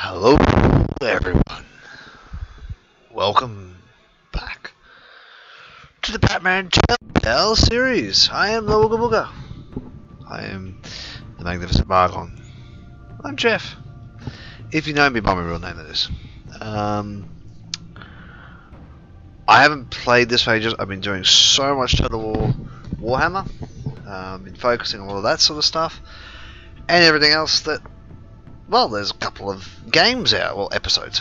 Hello, everyone. Welcome back to the Batman Telltale series. I am the Wooga. I am the Magnificent Margon. I'm Jeff. If you know me by my real name, that is. Um, I haven't played this for ages. I've been doing so much Total War Warhammer. Um, been focusing on all of that sort of stuff and everything else that well, there's a couple of games out, well, episodes,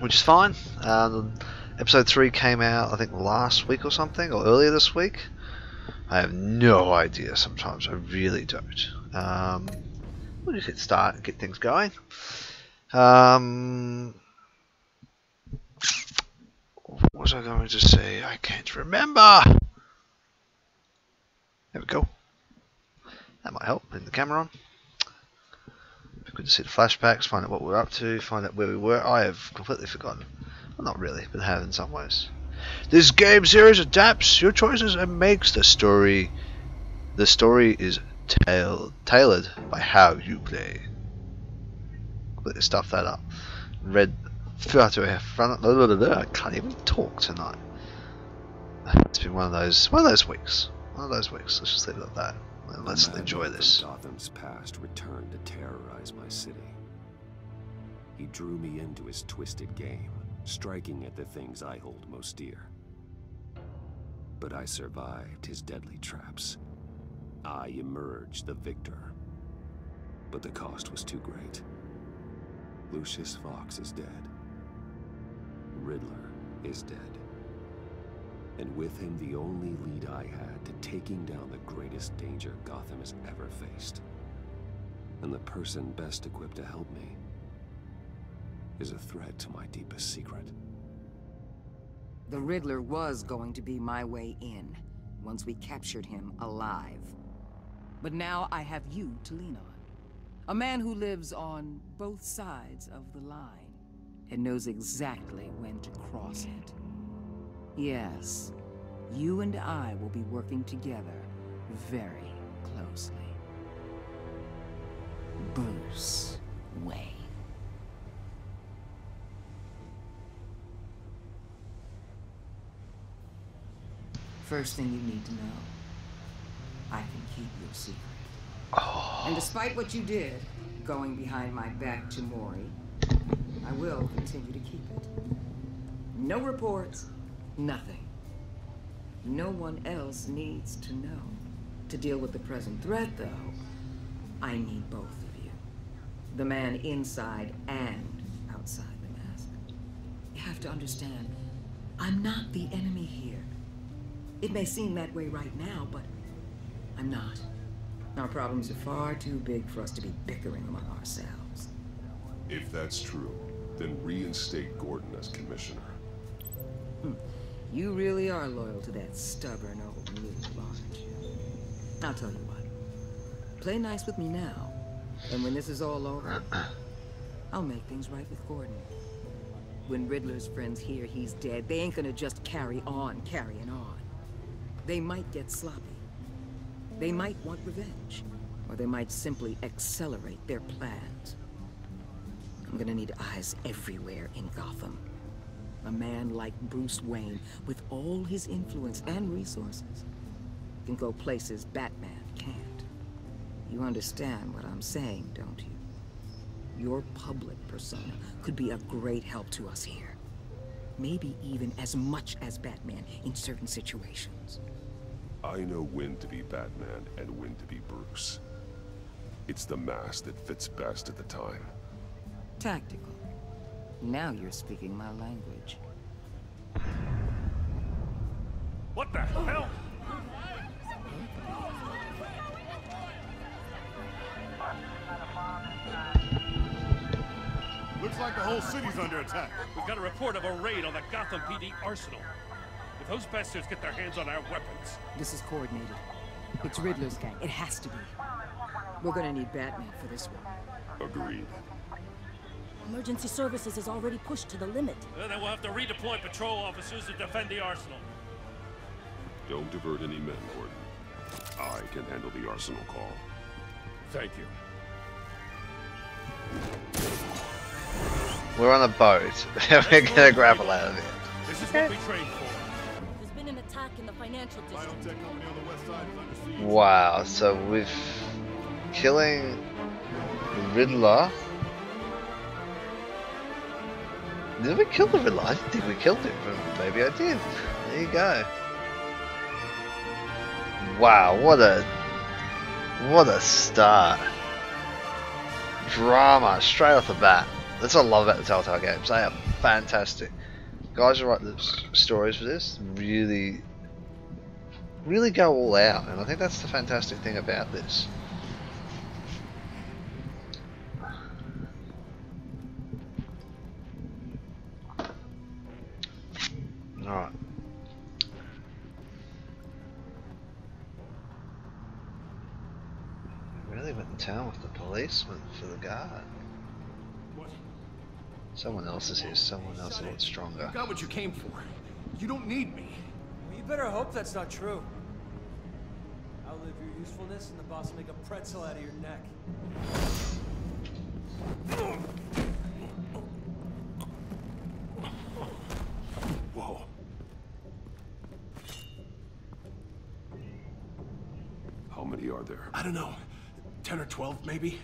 which is fine. Um, episode 3 came out, I think, last week or something, or earlier this week. I have no idea sometimes, I really don't. Um, we'll just hit start and get things going. Um, what was I going to say? I can't remember. There we go. That might help, putting the camera on. Good to see the flashbacks, find out what we're up to, find out where we were. I have completely forgotten. Well, not really, but have in some ways. This game series adapts your choices and makes the story. The story is tail, tailored by how you play. Completely stuff that up. Red. I can't even talk tonight. It's been one of those one of those weeks. One of those weeks. Let's just leave it at that. Let's enjoy this. Gotham's past returned to terrorize my city. He drew me into his twisted game, striking at the things I hold most dear. But I survived his deadly traps. I emerged the victor. But the cost was too great. Lucius Fox is dead. Riddler is dead and with him the only lead I had to taking down the greatest danger Gotham has ever faced. And the person best equipped to help me is a threat to my deepest secret. The Riddler was going to be my way in, once we captured him alive. But now I have you to lean on. A man who lives on both sides of the line, and knows exactly when to cross it. Yes, you and I will be working together very closely. Bruce Wayne. First thing you need to know, I can keep your secret. Oh. And despite what you did, going behind my back to Mori, I will continue to keep it. No reports, Nothing. No one else needs to know. To deal with the present threat, though, I need both of you. The man inside and outside the mask. You have to understand, I'm not the enemy here. It may seem that way right now, but I'm not. Our problems are far too big for us to be bickering among ourselves. If that's true, then reinstate Gordon as commissioner. Hmm. You really are loyal to that stubborn old mule, aren't you? I'll tell you what. Play nice with me now, and when this is all over, I'll make things right with Gordon. When Riddler's friends hear he's dead, they ain't gonna just carry on carrying on. They might get sloppy. They might want revenge. Or they might simply accelerate their plans. I'm gonna need eyes everywhere in Gotham. A man like Bruce Wayne, with all his influence and resources, can go places Batman can't. You understand what I'm saying, don't you? Your public persona could be a great help to us here. Maybe even as much as Batman in certain situations. I know when to be Batman and when to be Bruce. It's the mask that fits best at the time. Tactical. Now you're speaking my language. What the hell? Looks like the whole city's under attack. We've got a report of a raid on the Gotham PD arsenal. If those bastards get their hands on our weapons... This is coordinated. It's Riddler's gang. It has to be. We're gonna need Batman for this one. Agreed. Emergency services is already pushed to the limit. Uh, then we'll have to redeploy patrol officers to defend the arsenal. Don't divert any men, Gordon. I can handle the arsenal call. Thank you. We're on a boat. We're gonna grapple out of it. This is what we trained for. There's been an attack in the financial district. Biotech company on the west side is under siege. Wow, so with killing Riddler. Did we kill the Riddler? I didn't think we killed but maybe I did. There you go. Wow, what a what a start. Drama straight off the bat. That's what I love about the Telltale games. They are fantastic. Guys who write the stories for this really really go all out, and I think that's the fantastic thing about this. Alright. Really went in town with the policeman for the guard. What? Someone else is here, someone else a lot stronger. Got what you came for. You don't need me. Well, you better hope that's not true. Outlive your usefulness and the boss will make a pretzel out of your neck. Whoa. How many are there? I don't know. Ten or twelve, maybe?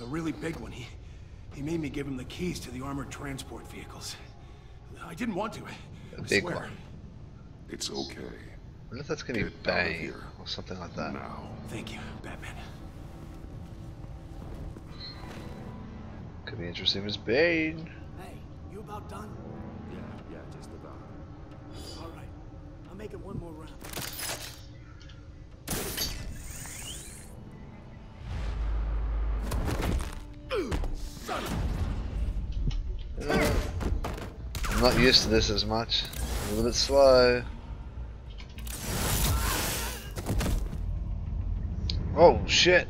The really big one, he... He made me give him the keys to the armored transport vehicles. I didn't want to. The big swear. one. It's okay. I wonder if that's gonna be Get out of Bane here. or something like that. Now. Thank you, Batman. Could be interesting as Bane. Hey, you about done? Yeah, yeah, just about. All right. I'll make it one more round. Not used to this as much. A little bit slow. Oh shit.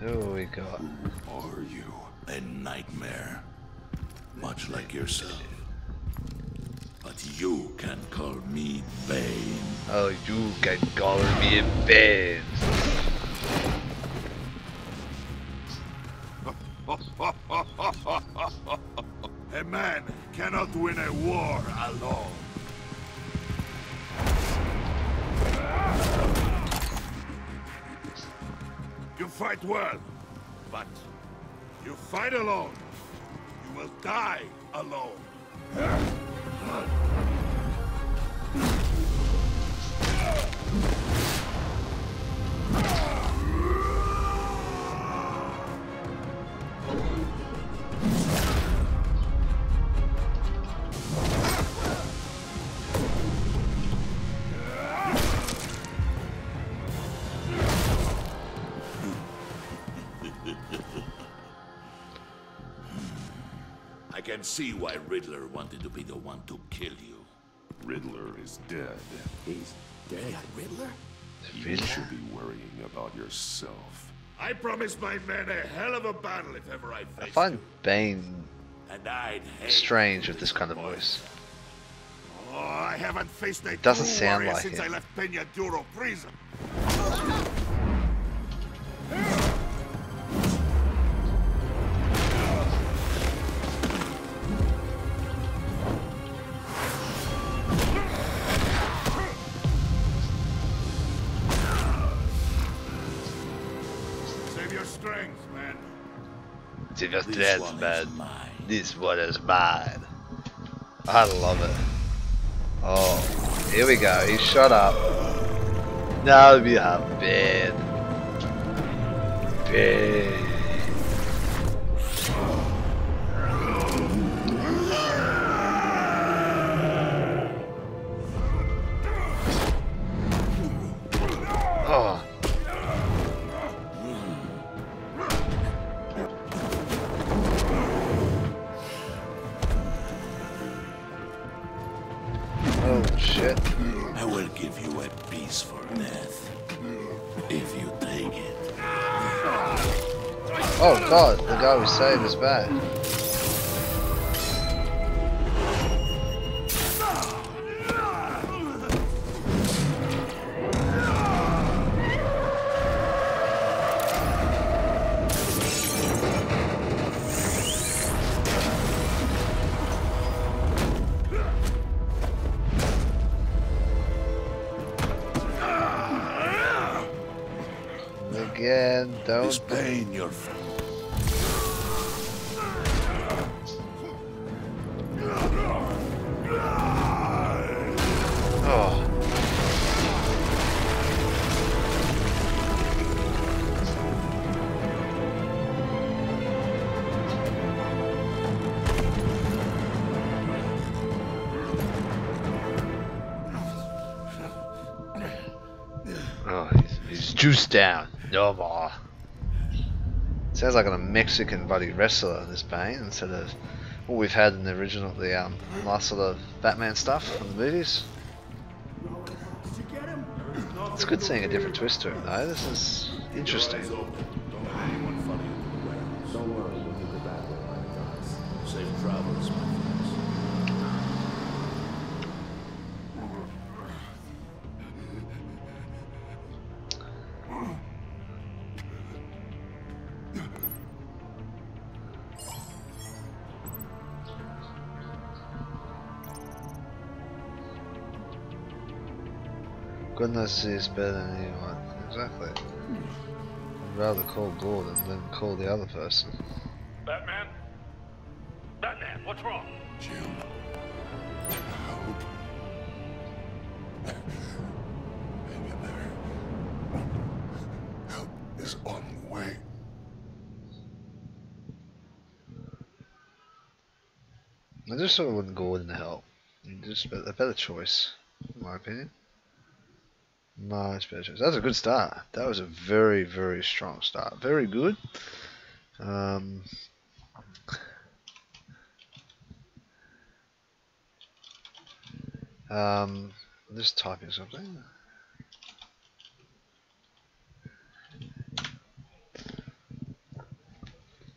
Who we got? Are you? A nightmare. Much like yourself. You can call me Bane. Oh, you can call me a Bane. A man cannot win a war alone. You fight well, but you fight alone. You will die alone. Can see why Riddler wanted to be the one to kill you. Riddler is dead. He's dead. Riddler? You should be worrying about yourself. I promised my men a hell of a battle if ever I I find. Bane And I'd strange with this kind of voice. Oh, I haven't faced a Doesn't sound warrior like since him. I left Peña Duro prison. That's one bad. This one is mine. I love it. Oh, here we go. He shut up. Now we have bed. Bed. that? Again, don't... This pain you're he's down. No more. Sounds like a Mexican buddy wrestler, this Bane, instead of what we've had in the original, the um, last sort of Batman stuff from the movies. It's good seeing a different twist to him, though. This is interesting. Goodness is better than anyone. Exactly. I'd rather call Gordon than call the other person. Batman? Batman, what's wrong? Jim. Help. Hang in there. Help is on the way. I just sort of wouldn't Gordon to help. Just a a better choice, in my opinion. Better. That's a good start. That was a very, very strong start. Very good. Um, um, I'm just typing something.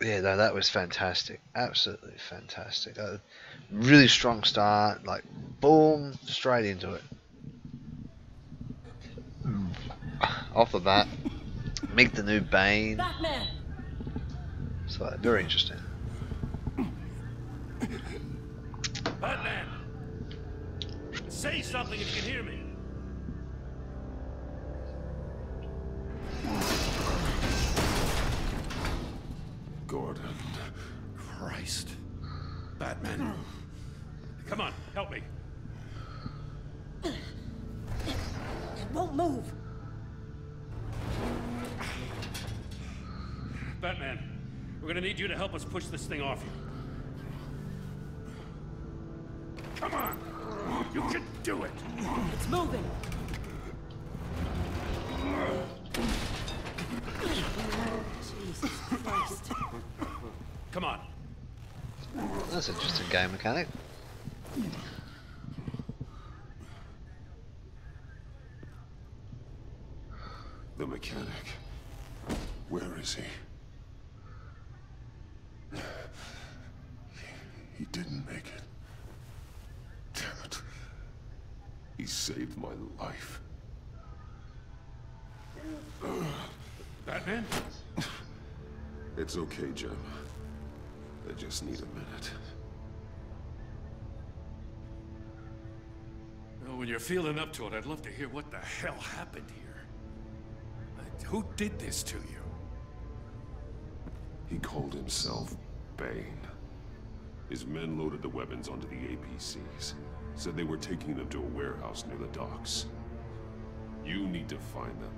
Yeah, no, that was fantastic. Absolutely fantastic. Really strong start. Like, boom, straight into it. Off the bat, make the new Bane. Batman! So very interesting. Batman! Say something if you can hear me. Gordon. Christ. Batman. Come on, help me. Won't move. Batman, we're gonna need you to help us push this thing off you. Come on! You can do it! It's moving. Jesus Christ. Come on. That's an interesting game mechanic. You're feeling up to it, I'd love to hear what the hell happened here. Who did this to you? He called himself Bane. His men loaded the weapons onto the APCs. Said they were taking them to a warehouse near the docks. You need to find them.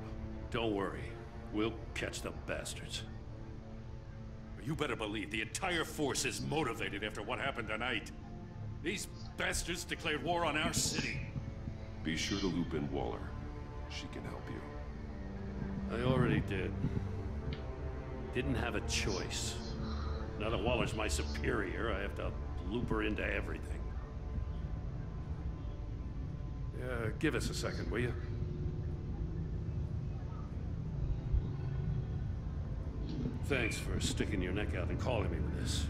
Don't worry. We'll catch the bastards. You better believe the entire force is motivated after what happened tonight. These bastards declared war on our city. Be sure to loop in Waller. She can help you. I already did. Didn't have a choice. Now that Waller's my superior, I have to loop her into everything. Yeah, give us a second, will you? Thanks for sticking your neck out and calling me with this.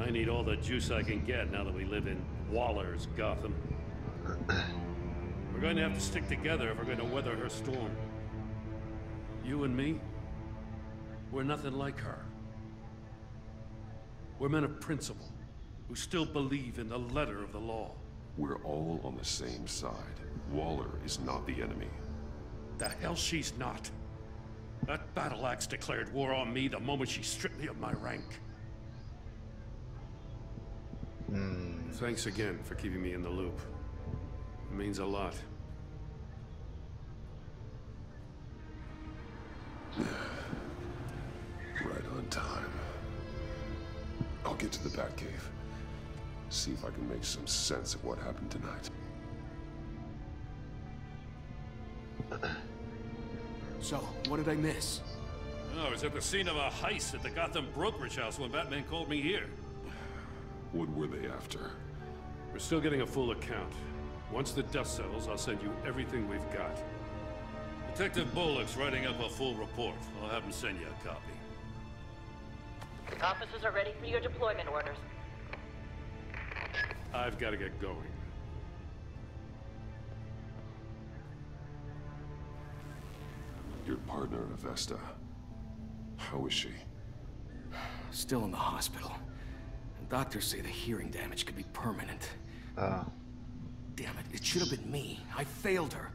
I need all the juice I can get now that we live in Waller's Gotham. We're going to have to stick together if we're going to weather her storm. You and me, we're nothing like her. We're men of principle, who still believe in the letter of the law. We're all on the same side. Waller is not the enemy. The hell she's not. That battle axe declared war on me the moment she stripped me of my rank. Hmm. Thanks again for keeping me in the loop. It means a lot. Right on time. I'll get to the Batcave. See if I can make some sense of what happened tonight. So, what did I miss? Oh, I was at the scene of a heist at the Gotham brokerage house when Batman called me here. What were they after? We're still getting a full account. Once the dust settles, I'll send you everything we've got. Detective Bullock's writing up a full report. I'll have him send you a copy. Officers are ready for your deployment orders. I've got to get going. Your partner, Avesta. How is she? Still in the hospital. And doctors say the hearing damage could be permanent. Oh. Damn it, it should have been me. I failed her.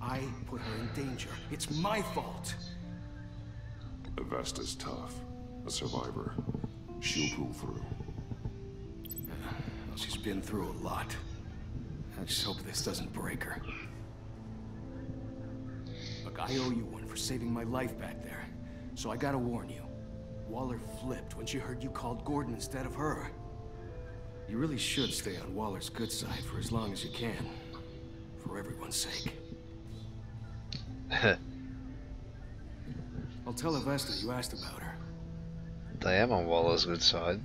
I put her in danger. It's my fault. Avesta's tough. A survivor. She'll pull through. Well, she's been through a lot. I just hope this doesn't break her. Look, I owe you one for saving my life back there. So I gotta warn you. Waller flipped when she heard you called Gordon instead of her. You really should stay on Waller's good side for as long as you can. For everyone's sake. I'll tell Avesta you asked about her. I am on Waller's good side.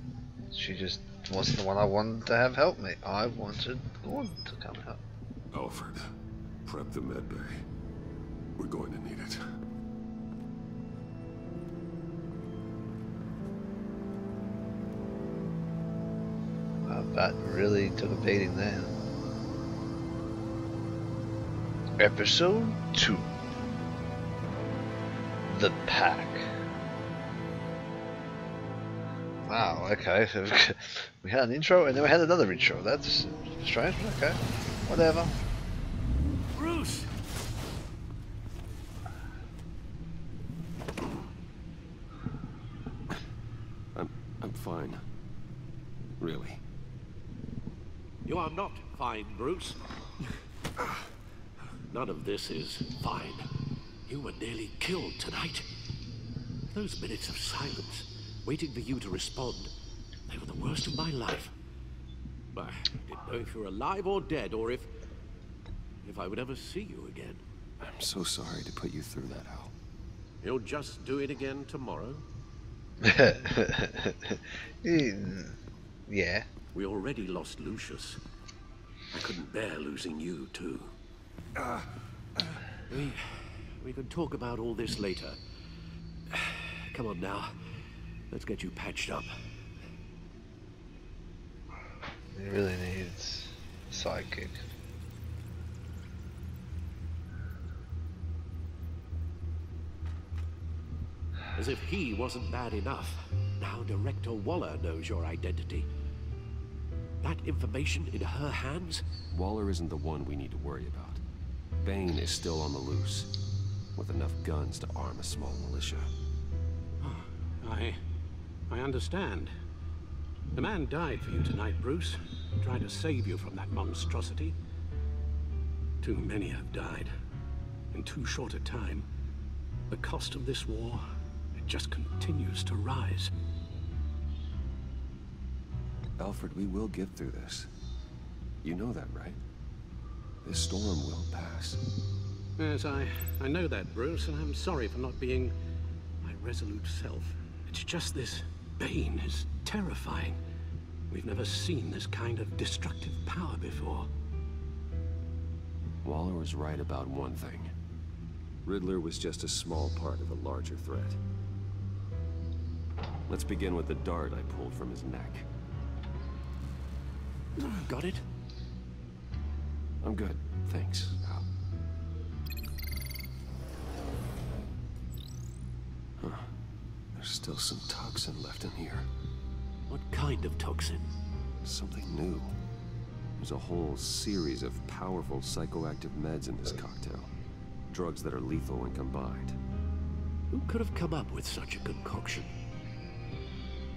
She just wasn't the one I wanted to have help me. I wanted Gordon to come help. Alfred, prep the med bay. We're going to need it. That really took a beating there. Episode 2 The Pact. Wow, okay. we had an intro and then we had another intro. That's strange, okay. Whatever. Bruce! I'm I'm fine. Really. You are not fine, Bruce. None of this is fine. You were nearly killed tonight. Those minutes of silence, waiting for you to respond, they were the worst of my life. I didn't know if you were alive or dead, or if... if I would ever see you again. I'm so sorry to put you through that, Al. You'll just do it again tomorrow? Mm, yeah. We already lost Lucius. I couldn't bear losing you, too. Uh, uh, we... we can talk about all this later. Come on now. Let's get you patched up. He really needs a sidekick. As if he wasn't bad enough. Now Director Waller knows your identity. That information in her hands? Waller isn't the one we need to worry about. Bane is still on the loose, with enough guns to arm a small militia. Ah, I... I understand. The man died for you tonight, Bruce. Trying to save you from that monstrosity. Too many have died. In too short a time. The cost of this war, it just continues to rise. Alfred, we will get through this. You know that, right? This storm will pass. Yes, I, I know that, Bruce, and I'm sorry for not being my resolute self. It's just this Bane is terrifying. We've never seen this kind of destructive power before. Waller was right about one thing. Riddler was just a small part of a larger threat. Let's begin with the dart I pulled from his neck. Got it? I'm good, thanks, Huh. There's still some toxin left in here. What kind of toxin? Something new. There's a whole series of powerful psychoactive meds in this cocktail. Drugs that are lethal when combined. Who could have come up with such a concoction?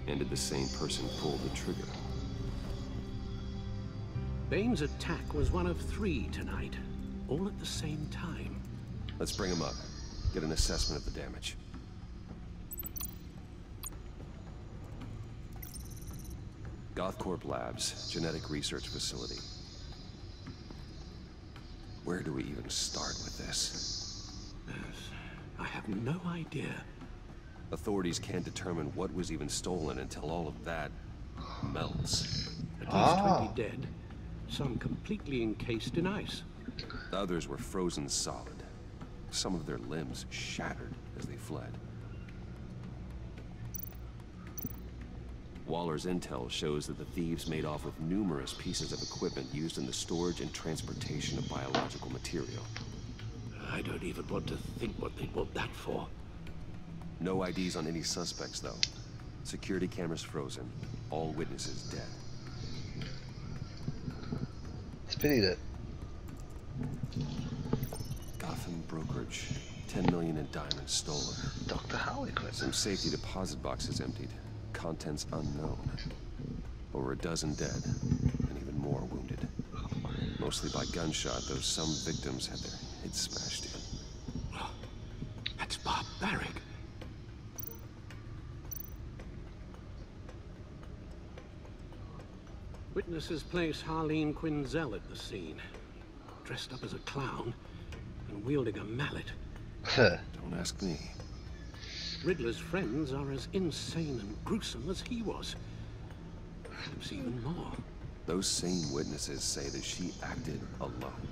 And did the same person pull the trigger? Bane's attack was one of three tonight, all at the same time. Let's bring him up. Get an assessment of the damage. Gothcorp Labs, genetic research facility. Where do we even start with this? I have no idea. Authorities can't determine what was even stolen until all of that melts. At least Ah. 20 dead, some completely encased in ice. Others were frozen solid. Some of their limbs shattered as they fled. Waller's intel shows that the thieves made off with numerous pieces of equipment used in the storage and transportation of biological material. I don't even want to think what they want that for. No IDs on any suspects, though. Security cameras frozen. All witnesses dead. It's pity that Gotham brokerage. 10 million in diamonds stolen. Dr. Harley quit. Some safety deposit boxes emptied. Contents unknown. Over a dozen dead, and even more wounded. Mostly by gunshot, though some victims had their heads smashed in. That's barbaric. Witnesses place Harleen Quinzel at the scene, dressed up as a clown and wielding a mallet. Don't ask me. Riddler's friends are as insane and gruesome as he was. Perhaps even more. Those same witnesses say that she acted alone.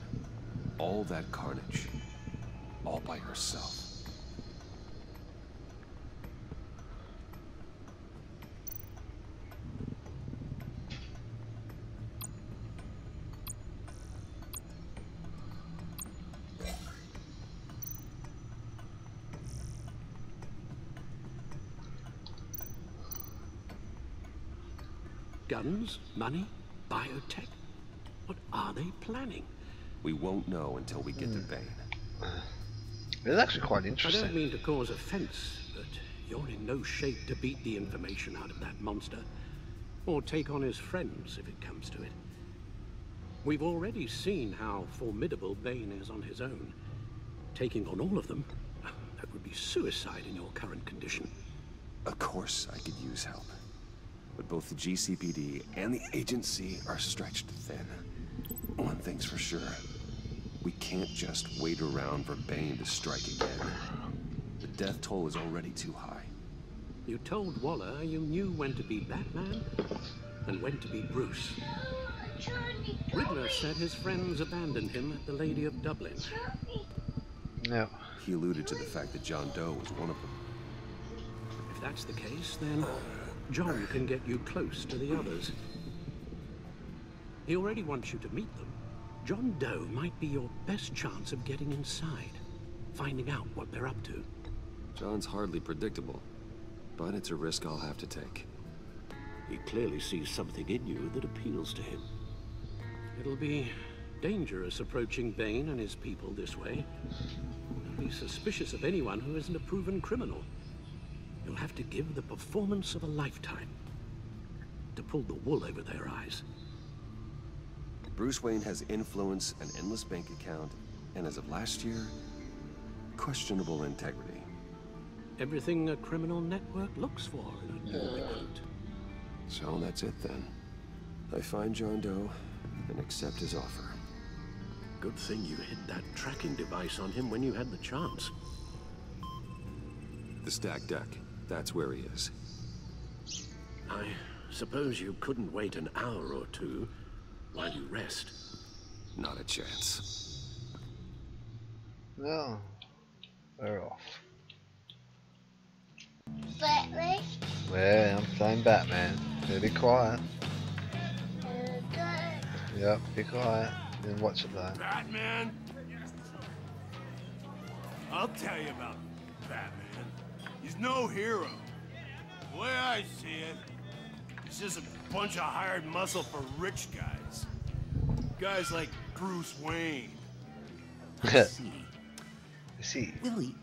All that carnage. All by herself. Guns, money, biotech. What are they planning? We won't know until we get to Bane. Hmm. It's actually quite interesting. I don't mean to cause offense, but you're in no shape to beat the information out of that monster. Or take on his friends if it comes to it. We've already seen how formidable Bane is on his own. Taking on all of them, that would be suicide in your current condition. Of course I could use help. But both the GCPD and the agency are stretched thin. One thing's for sure. We can't just wait around for Bane to strike again. The death toll is already too high. You told Waller you knew when to be Batman and when to be Bruce. Riddler said his friends abandoned him at the Lady of Dublin. Yeah. He alluded to the fact that John Doe was one of them. If that's the case, then John can get you close to the others. He already wants you to meet them. John Doe might be your best chance of getting inside, finding out what they're up to. John's hardly predictable, but it's a risk I'll have to take. He clearly sees something in you that appeals to him. It'll be dangerous approaching Bane and his people this way. He'll be suspicious of anyone who isn't a proven criminal. You'll have to give the performance of a lifetime to pull the wool over their eyes. Bruce Wayne has influence, an endless bank account, and as of last year, questionable integrity. Everything a criminal network looks for in a new recruit. So that's it then. I find John Doe and accept his offer. Good thing you hid that tracking device on him when you had the chance. The Stacked Deck, that's where he is. I suppose you couldn't wait an hour or two while you rest. Not a chance. No. We're off. Batman. Yeah, I'm playing Batman. Yeah, be quiet. Uh, yep, be quiet. Then watch it though. Batman? I'll tell you about Batman. He's no hero. The way I see it, he's just a bunch of hired muscle for rich guys. guys like Bruce Wayne. I see. I see. Willie,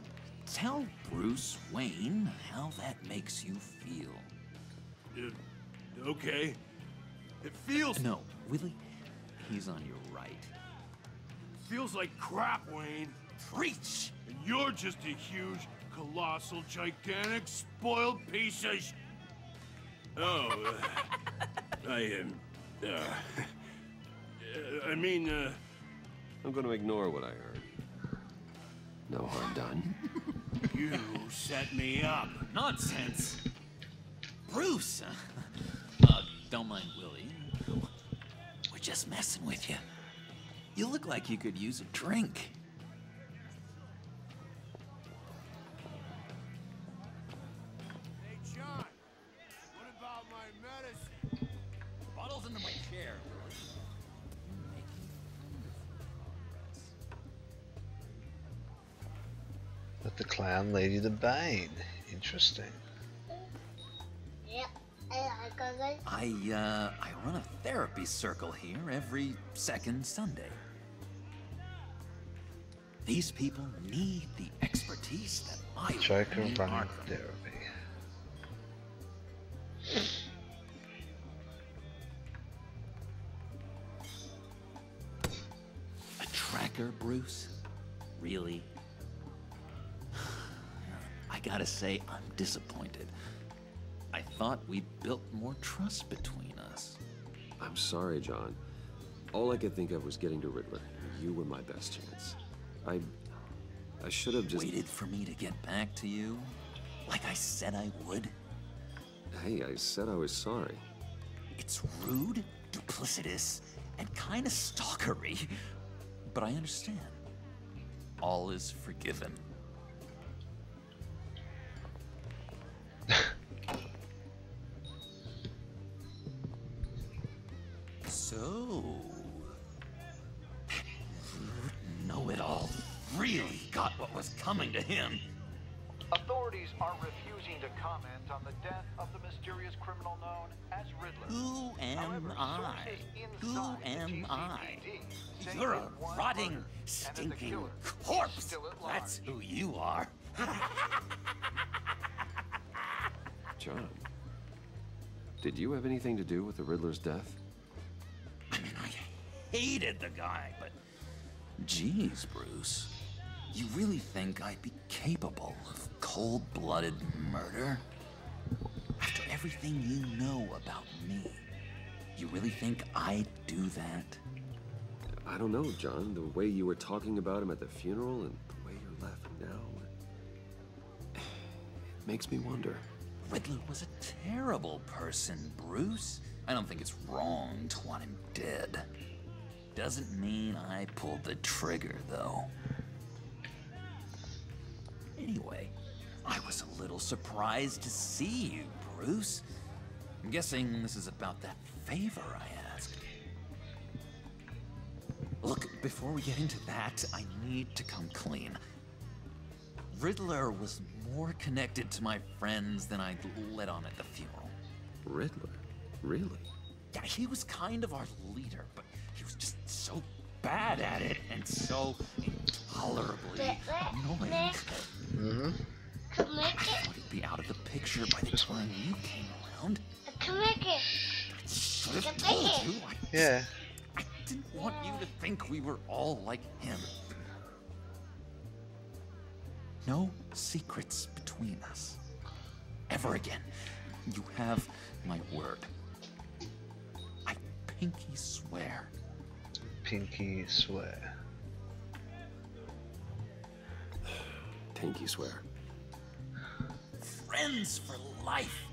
tell Bruce Wayne how that makes you feel. Uh, okay. It feels No, Willie, he's on your right. feels like crap, Wayne. Preach! And you're just a huge, colossal, gigantic, spoiled piece of. Sh- oh, uh, I am. Uh, uh, I mean, uh, I'm going to ignore what I heard. No harm done. you set me up. Nonsense! Bruce! Uh, don't mind Willie. We're just messing with you. You look like you could use a drink. Clown Lady the Bane. Interesting. I, uh, I run a therapy circle here every second Sunday. These people need the expertise that I Joker running therapy. A tracker, Bruce? Really? Gotta say, I'm disappointed. I thought we built more trust between us. I'm sorry, John. All I could think of was getting to Riddler. You were my best chance. I... I should have just... Waited for me to get back to you? Like I said I would? Hey, I said I was sorry. It's rude, duplicitous, and kinda stalkery. But I understand. All is forgiven. Coming to him. Authorities are refusing to comment on the death of the mysterious criminal known as Riddler. Who am However, I? Who am I? You're a rotting, murder and that the stinking corpse. still at large. That's who you are. John, did you have anything to do with the Riddler's death? I mean, I Hated the guy, but geez, Bruce, you really think I'd be capable of cold-blooded murder? After everything you know about me, you really think I'd do that? I don't know, John. The way you were talking about him at the funeral and the way you're laughing now. It makes me wonder. Riddler was a terrible person, Bruce. I don't think it's wrong to want him dead. Doesn't mean I pulled the trigger, though. Anyway, I was a little surprised to see you, Bruce. I'm guessing this is about that favor I asked. Look, before we get into that, I need to come clean. Riddler was more connected to my friends than I'd let on at the funeral. Riddler? Really? Yeah, he was kind of our leader, but he was just so bad at it and so intolerably annoying. Mm-hmm. I thought he'd be out of the picture by the time you came around. I should have told you. I Yeah. didn't want you to think we were all like him. No secrets between us. Ever again. You have my word. I pinky swear. Pinky swear. Pinky swear. Friends for life.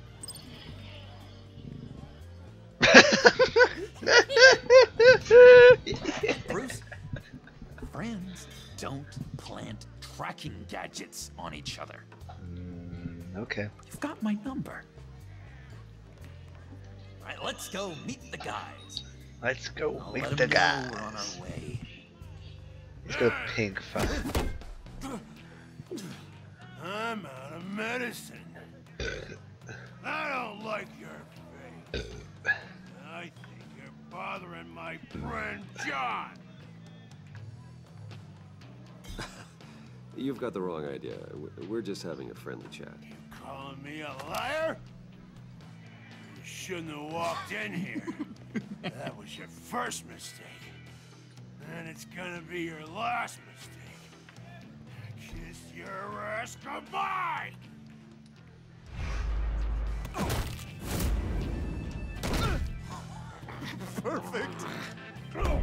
Bruce, friends don't plant tracking gadgets on each other. Mm, okay. You've got my number. All right, let's go meet the guys. Let's go I'll meet let the 'em guy. We're on our way. Let's go pink fight. I'm out of medicine. I don't like your face. I think you're bothering my friend John. You've got the wrong idea. We're just having a friendly chat. Calling me a liar? You shouldn't have walked in here. that was your first mistake. And it's gonna be your last mistake. Kiss your ass goodbye! Perfect. Oh,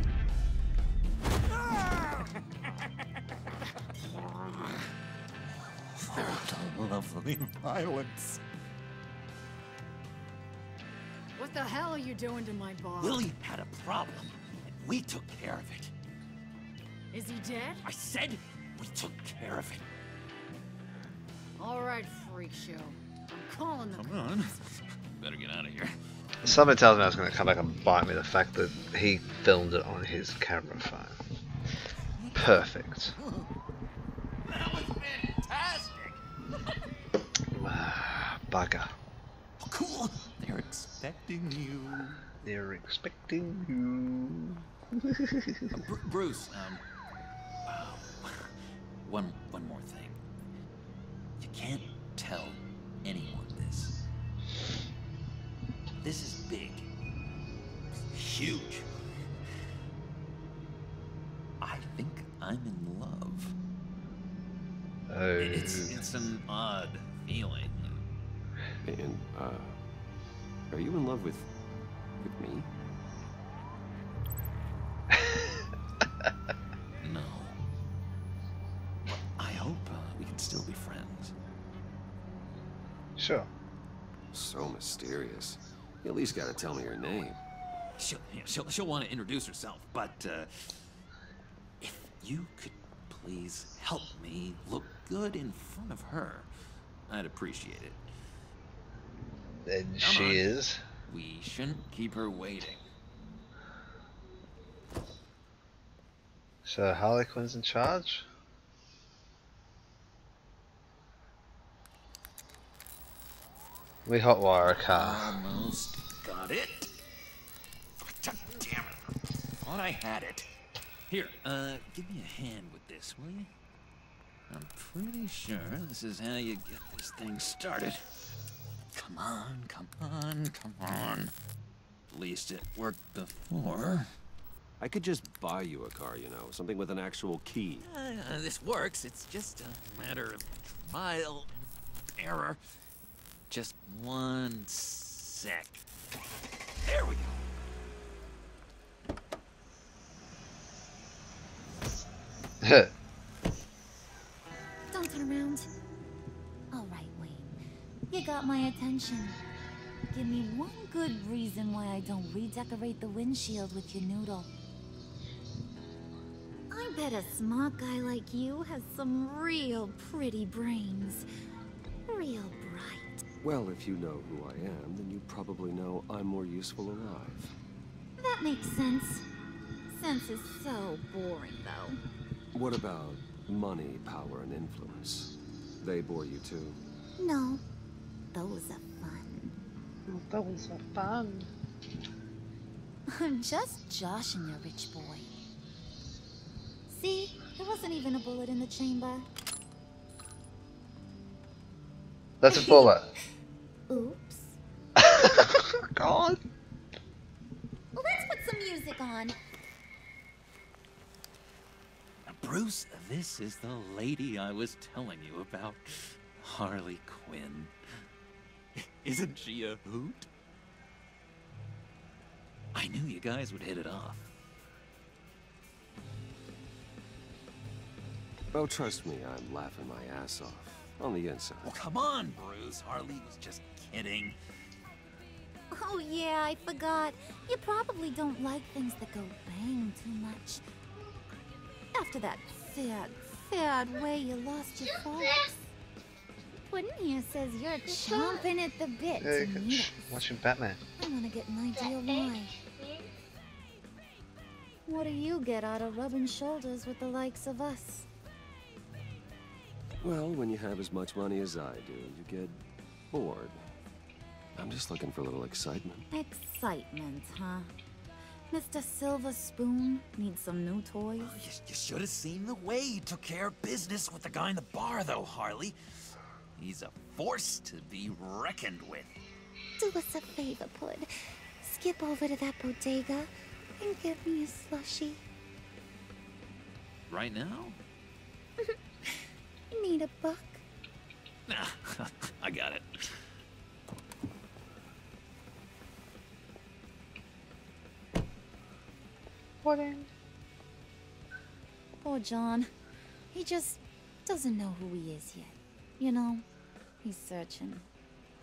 lovely violence. What the hell are you doing to my bar? Willie had a problem, and we took care of it. Is he dead? I said we took care of it. All right, freak show. I'm calling the Come on. Better get out of here. Something tells me I was going to come back and bite me the fact that he filmed it on his camera phone. Perfect. That was fantastic. Ah, Bugger. Cool. They're expecting you. They're expecting you. Uh, Bru- Bruce, um, uh, one one more thing. You can't tell anyone this. This is big, huge. I think I'm in love. Oh. It's it's an odd feeling. And, uh, are you in love with, with me? No. But I hope uh, we can still be friends. Sure. So mysterious. You at least gotta tell me her name. She'll, she'll, she'll want to introduce herself, but uh, if you could please help me look good in front of her, I'd appreciate it. And Come she on. is. We shouldn't keep her waiting. So Harley Quinn's in charge? We hotwire a car. Almost got it. God damn it. Thought I had it. Here, uh, give me a hand with this, will you? I'm pretty sure this is how you get this thing started. Come on, come on, come on. At least it worked before. I could just buy you a car, you know, something with an actual key. Uh, this works. It's just a matter of trial and error. Just one sec. There we go. got my attention. Give me one good reason why I don't redecorate the windshield with your noodle. I bet a smart guy like you has some real pretty brains. Real bright. Well, if you know who I am, then you probably know I'm more useful alive. That makes sense. Sense is so boring, though. What about money, power, and influence? They bore you too. No, those are fun. Those are fun. I'm just joshing you, rich boy. See, there wasn't even a bullet in the chamber. That's a bullet. Oops. God. Well, let's put some music on. Bruce, this is the lady I was telling you about. Harley Quinn. Isn't she a hoot? I knew you guys would hit it off. Oh, trust me, I'm laughing my ass off. On the inside. Well, come on, Bruce. Harley was just kidding. Oh, yeah, I forgot. You probably don't like things that go bang too much. After that sad, sad way you lost your folks. Puddin here says you're chomping at the bit Yeah, to you can- meet us. watching Batman. I want to get an idea why. What do you get out of rubbing shoulders with the likes of us? Well, when you have as much money as I do, you get bored. I'm just looking for a little excitement. Excitement, huh? Mr. Silver Spoon needs some new toys. Oh, you, you should have seen the way he took care of business with the guy in the bar, though, Harley. He's a force to be reckoned with. Do us a favor, Pud. Skip over to that bodega and get me a slushie. Right now? Need a buck? Nah, I got it. Pudding. Poor John. He just doesn't know who he is yet. You know, he's searching.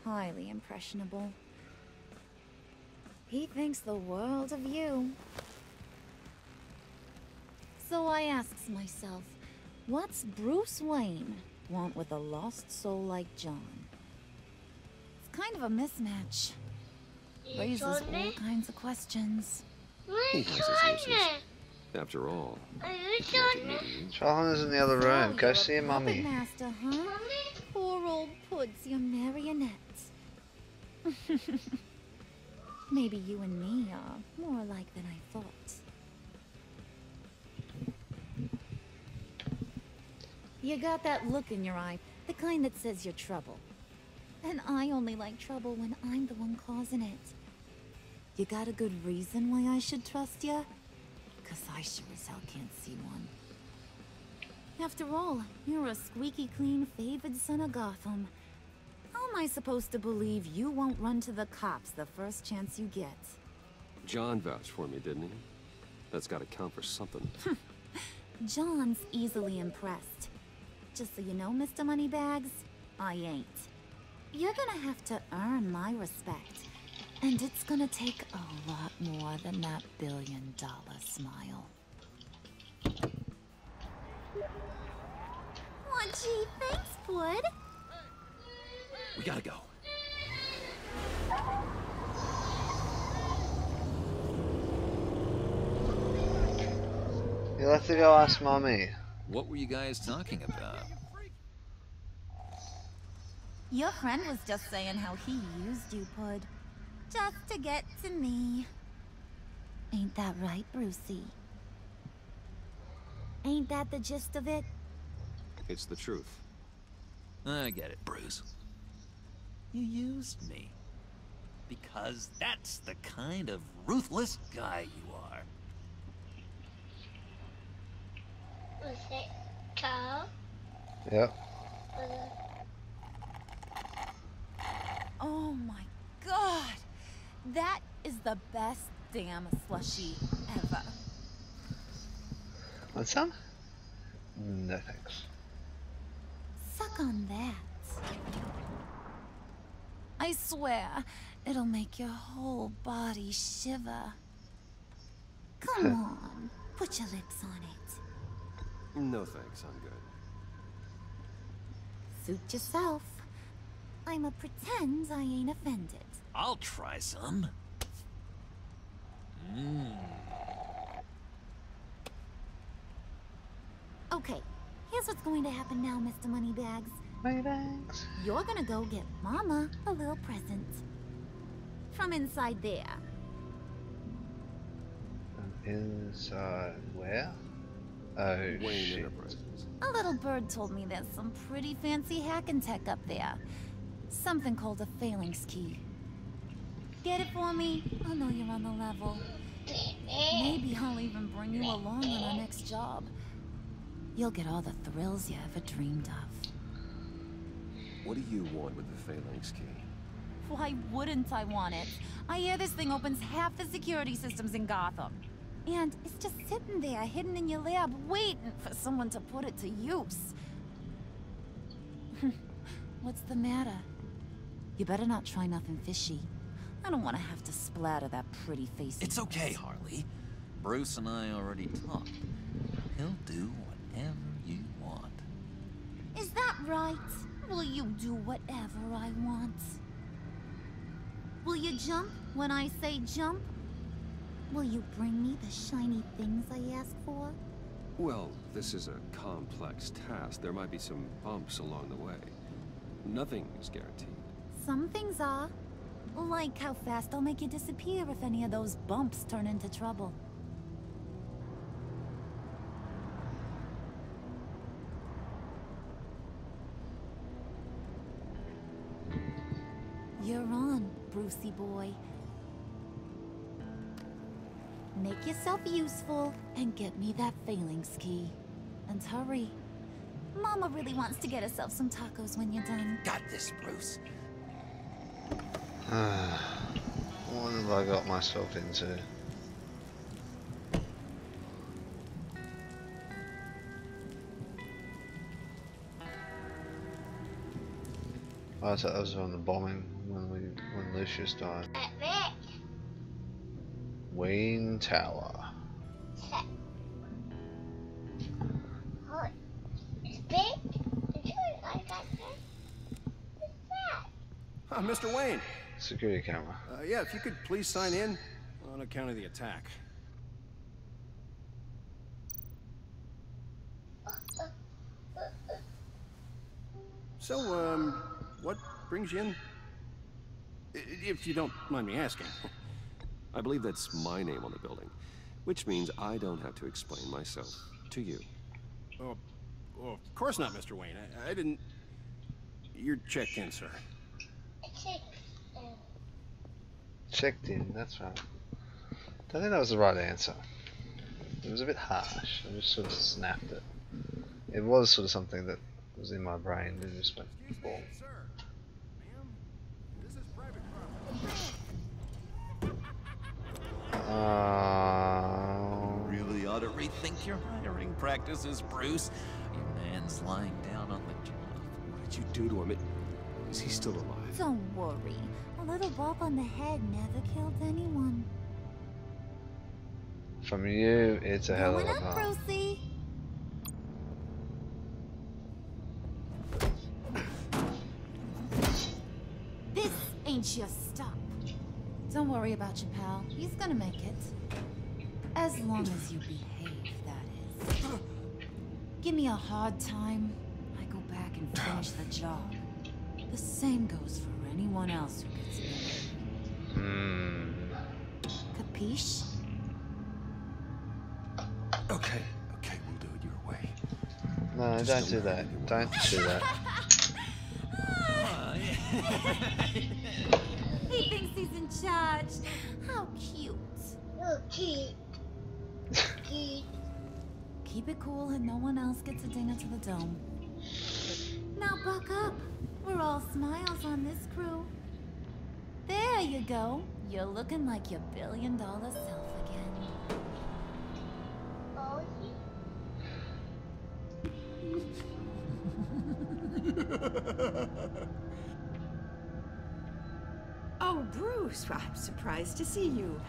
Highly impressionable. He thinks the world of you. So I asks myself, what's Bruce Wayne want with a lost soul like John? It's kind of a mismatch. Raises all kinds of questions. He has his uses. After all, Charlton is in the other room. Go see your Puppet mummy. master, huh? Poor old Puds, your marionette. Maybe you and me are more alike than I thought. You got that look in your eye, the kind that says you're trouble. And I only like trouble when I'm the one causing it. You got a good reason why I should trust you? Cause I sure as hell can't see one. After all, you're a squeaky clean favored son of Gotham. How am I supposed to believe you won't run to the cops the first chance you get? John vouched for me, didn't he? That's got to count for something. John's easily impressed. Just so you know, Mr. Moneybags, I ain't. You're gonna have to earn my respect. And it's gonna take a lot more than that billion dollar smile. Gee, thanks, Bud. We gotta go. You'll have to go ask mommy. What were you guys talking about? Your friend was just saying how he used you, Pud. Just to get to me. Ain't that right, Brucey? Ain't that the gist of it? It's the truth. I get it, Bruce. You used me. Because that's the kind of ruthless guy you are. Was it Carl? Yep. Oh my god! That is the best damn slushy ever. Want some? No thanks. Suck on that. I swear, it'll make your whole body shiver. Come on, put your lips on it. No thanks, I'm good. Suit yourself. I'ma pretend I ain't offended. I'll try some. Mmm. Okay, here's what's going to happen now, Mr. Moneybags. Moneybags? You're gonna go get Mama a little present. From inside there. Inside where? Oh Wayne shit. A little bird told me there's some pretty fancy hacking tech up there. Something called a phalanx key. Get it for me? I know you're on the level. Maybe I'll even bring you along on our next job. You'll get all the thrills you ever dreamed of. What do you want with the Phalanx key? Why wouldn't I want it? I hear this thing opens half the security systems in Gotham. And it's just sitting there, hidden in your lab, waiting for someone to put it to use. What's the matter? You better not try nothing fishy. I don't want to have to splatter that pretty face. It's okay, Harley. Bruce and I already talked. He'll do whatever you want. Is that right? Will you do whatever I want? Will you jump when I say jump? Will you bring me the shiny things I asked for? Well, this is a complex task. There might be some bumps along the way. Nothing is guaranteed. Some things are. Like how fast I'll make you disappear if any of those bumps turn into trouble. On, Brucey boy. Make yourself useful and get me that Phalanx key. And hurry. Mama really wants to get herself some tacos when you're done. Got this, Bruce. what have I got myself into? Oh, so that was on the bombing when we when Lucius. Wayne Tower. Uh, Mr. Wayne. Security camera. Uh, yeah, if you could please sign in on account of the attack. So, um, what brings you in? I- If you don't mind me asking. I believe that's my name on the building, which means I don't have to explain myself to you. Oh, oh of course not, Mr. Wayne. I, I didn't... You're checked in, sir. Checked in, that's right. Don't think that was the right answer. It was a bit harsh. I just sort of snapped it. It was sort of something that was in my brain and just went boom. Uh, Really ought to rethink your hiring practices, Bruce. Your man's lying down on the job. What did you do to him? Is he still alive? Don't worry. A little bump on the head never killed anyone. from you, it's a hell of a up, pump. Brucey. This ain't your stop. Don't worry about your pal. He's gonna make it. As long as you behave, that is. Give me a hard time, I go back and finish the job. The same goes for anyone else who gets in the way. Hmm. Capiche? Okay, okay, we'll do it your way. No, don't do that. Don't do that. He thinks he's in charge. How cute. Oh, cute. Cute. Keep it cool and no one else gets a dinner to the dome. Now buck up. We're all smiles on this crew. There you go. You're looking like your billion dollar self again. Oh, Oh, Bruce, I'm surprised to see you.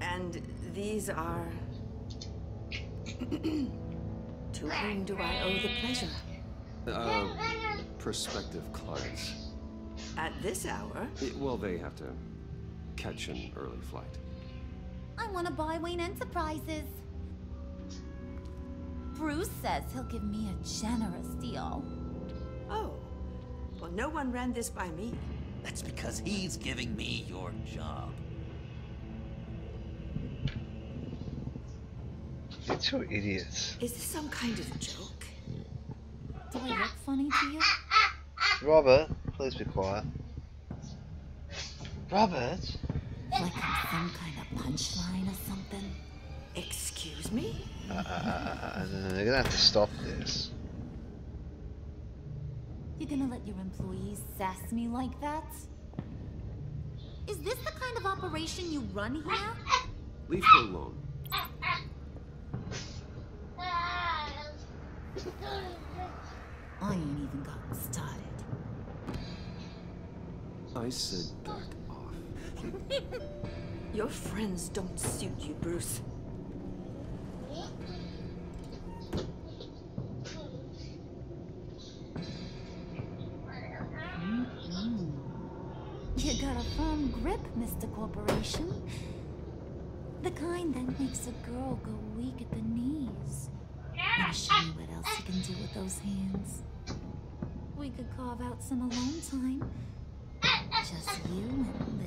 And these are. to whom do I owe the pleasure? Uh, prospective clients. At this hour? It- well, they have to catch an early flight. I want to buy Wayne Enterprises. Bruce says he'll give me a generous deal. Oh. Well, no one ran this by me. That's because he's giving me your job. You two idiots. Is this some kind of joke? Do I look funny to you? Robert, please be quiet. Robert? Like I'm some kind of punchline or something? Excuse me? Uh, uh, uh, uh, no, no, they're gonna have to stop this. You gonna let your employees sass me like that? Is this the kind of operation you run here? Leave her alone. I ain't even gotten started. I said back off. Your friends don't suit you, Bruce. Mr. Corporation. The kind that makes a girl go weak at the knees. Wanna show me what else you can do with those hands? We could carve out some alone time. Just you and little me.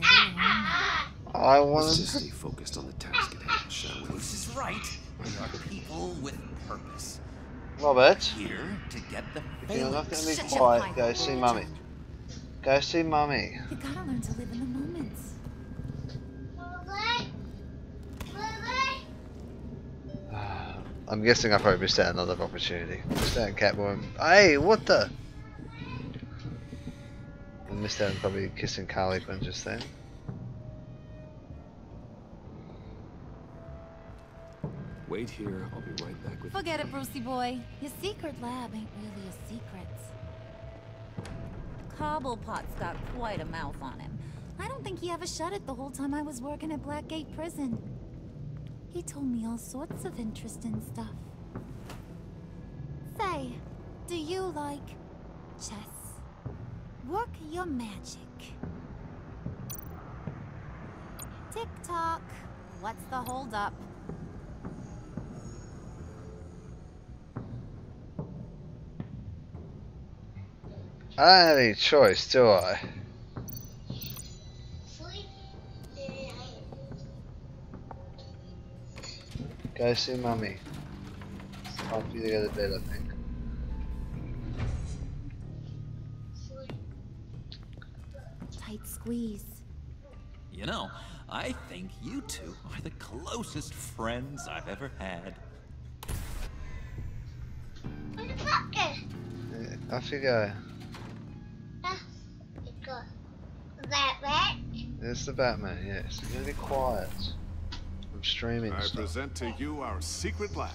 I want to stay focused on the task at hand, shall we? Bruce is right. We are people with purpose. Robert. Here to get the If you're not going to be quiet, go see Roger. mummy. Go see mummy. You gotta learn to live in the moments. I'm guessing I probably missed out another opportunity. Missed out on Catwoman. Hey, what the? I missed out on probably kissing Harley Quinn just then. Wait here, I'll be right back with you. Forget it, Brucey boy. Your secret lab ain't really a secret. Cobblepot's got quite a mouth on him. I don't think he ever shut it the whole time I was working at Blackgate Prison. He told me all sorts of interesting stuff. Say, do you like chess? Work your magic. Tick tock. What's the holdup? I have any choice, do I? Go see mummy. It's time for you to go to bed, I think. Tight squeeze. You know, I think you two are the closest friends I've ever had. Yeah, off you go. Batman? There's the Batman, yes. You're gonna be quiet. I'm streaming I stuff. present to you our secret lab.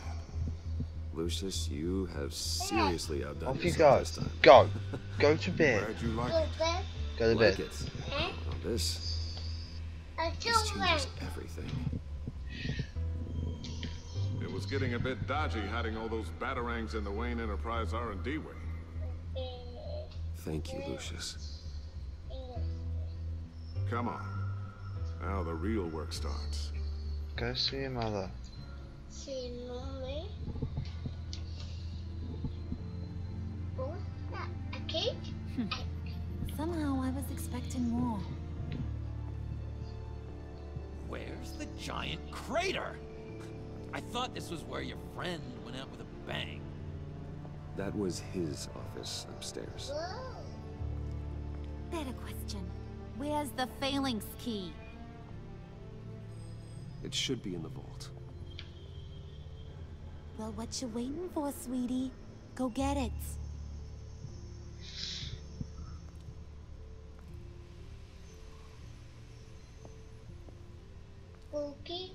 Lucius, you have seriously outdone Off you go. this time. Go. Go to bed. Glad you like Go to Like bed. it. Well, this, this changes everything. It was getting a bit dodgy hiding all those batarangs in the Wayne Enterprise R&D wing. Thank you, Lucius. Come on. Now the real work starts. Go see your mother. See mommy. What's that? A cake? Somehow I was expecting more. Where's the giant crater? I thought this was where your friend went out with a bang. That was his office upstairs. Better question. Where's the phalanx key? It should be in the vault. Well, what you waiting for, sweetie? Go get it. Spooky.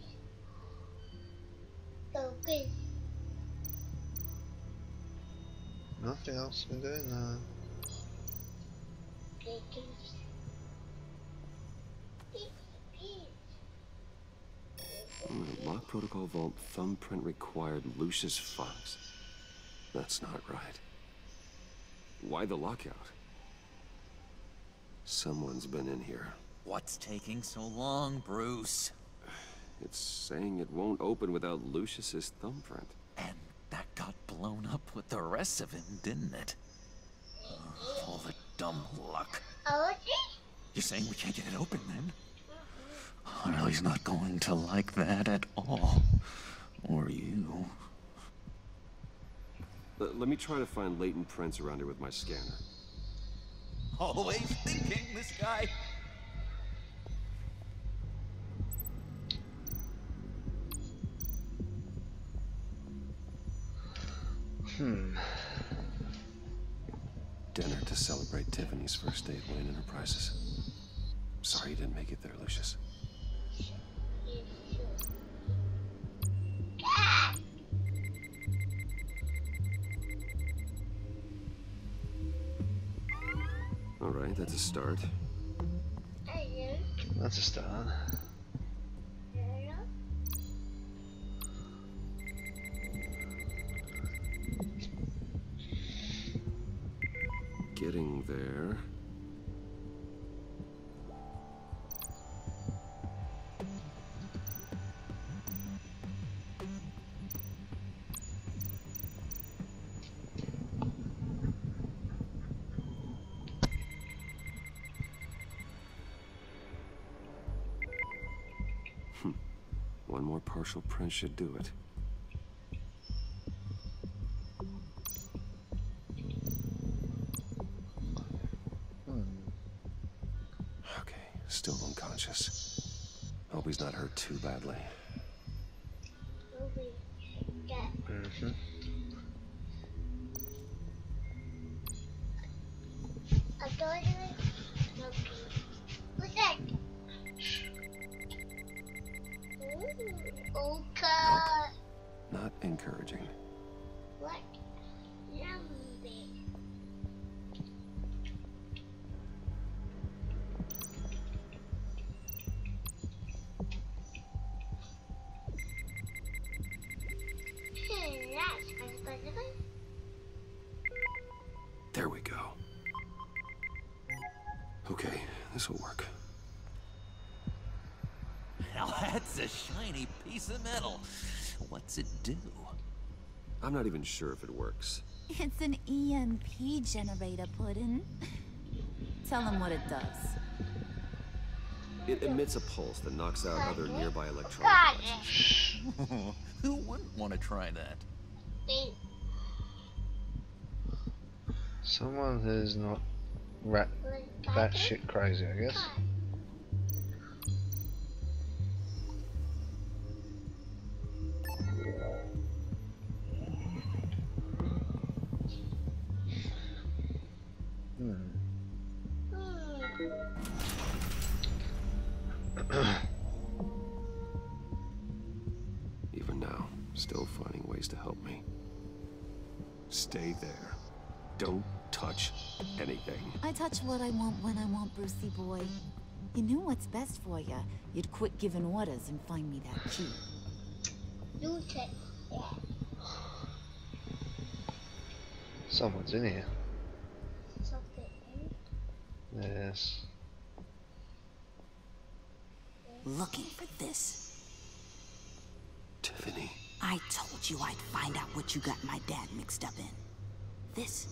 Spooky. Nothing else been doing no. Hmm, Lock protocol vault thumbprint required Lucius Fox. That's not right. Why the lockout? Someone's been in here. What's taking so long, Bruce? It's saying it won't open without Lucius's thumbprint. And that got blown up with the rest of him, didn't it? Oh, all the dumb luck. Oh, You're saying we can't get it open then? Harley's not going to like that at all. Or you. L- let me try to find latent prints around here with my scanner. Always thinking, this guy. Hmm. Dinner to celebrate Tiffany's first date Wayne Enterprises. Sorry you didn't make it there, Lucius. Alright, that's a start. That's a start. Getting there. Partial print should do it. Hmm. Okay, still unconscious. Hope he's not hurt too badly. Metal. What's it do? I'm not even sure if it works. It's an EMP generator, Puddin'. Tell him what it does. It emits a pulse that knocks out other nearby electronic Got devices. Who wouldn't want to try that? Someone who's not rat that shit crazy, I guess. Best for you. You'd quit giving orders and find me that key. You take. Someone's in here. Something. Yes. Looking for this. Tiffany. I told you I'd find out what you got my dad mixed up in. This,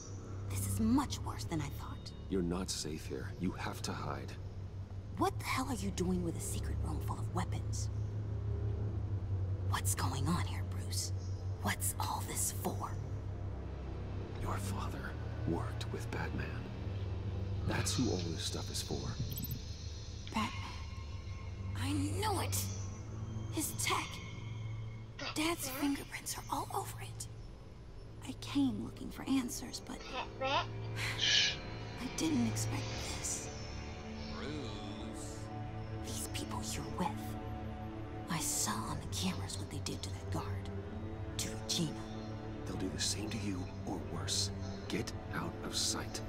this is much worse than I thought. You're not safe here. You have to hide. What the hell are you doing with a secret room full of weapons? What's going on here, Bruce? What's all this for? Your father worked with Batman. That's who all this stuff is for. Batman. I knew it! His tech. Dad's fingerprints are all over it. I came looking for answers, but I didn't expect this. Bruce. These people you're with. I saw on the cameras what they did to that guard. To Regina. They'll do the same to you, or worse. Get out of sight.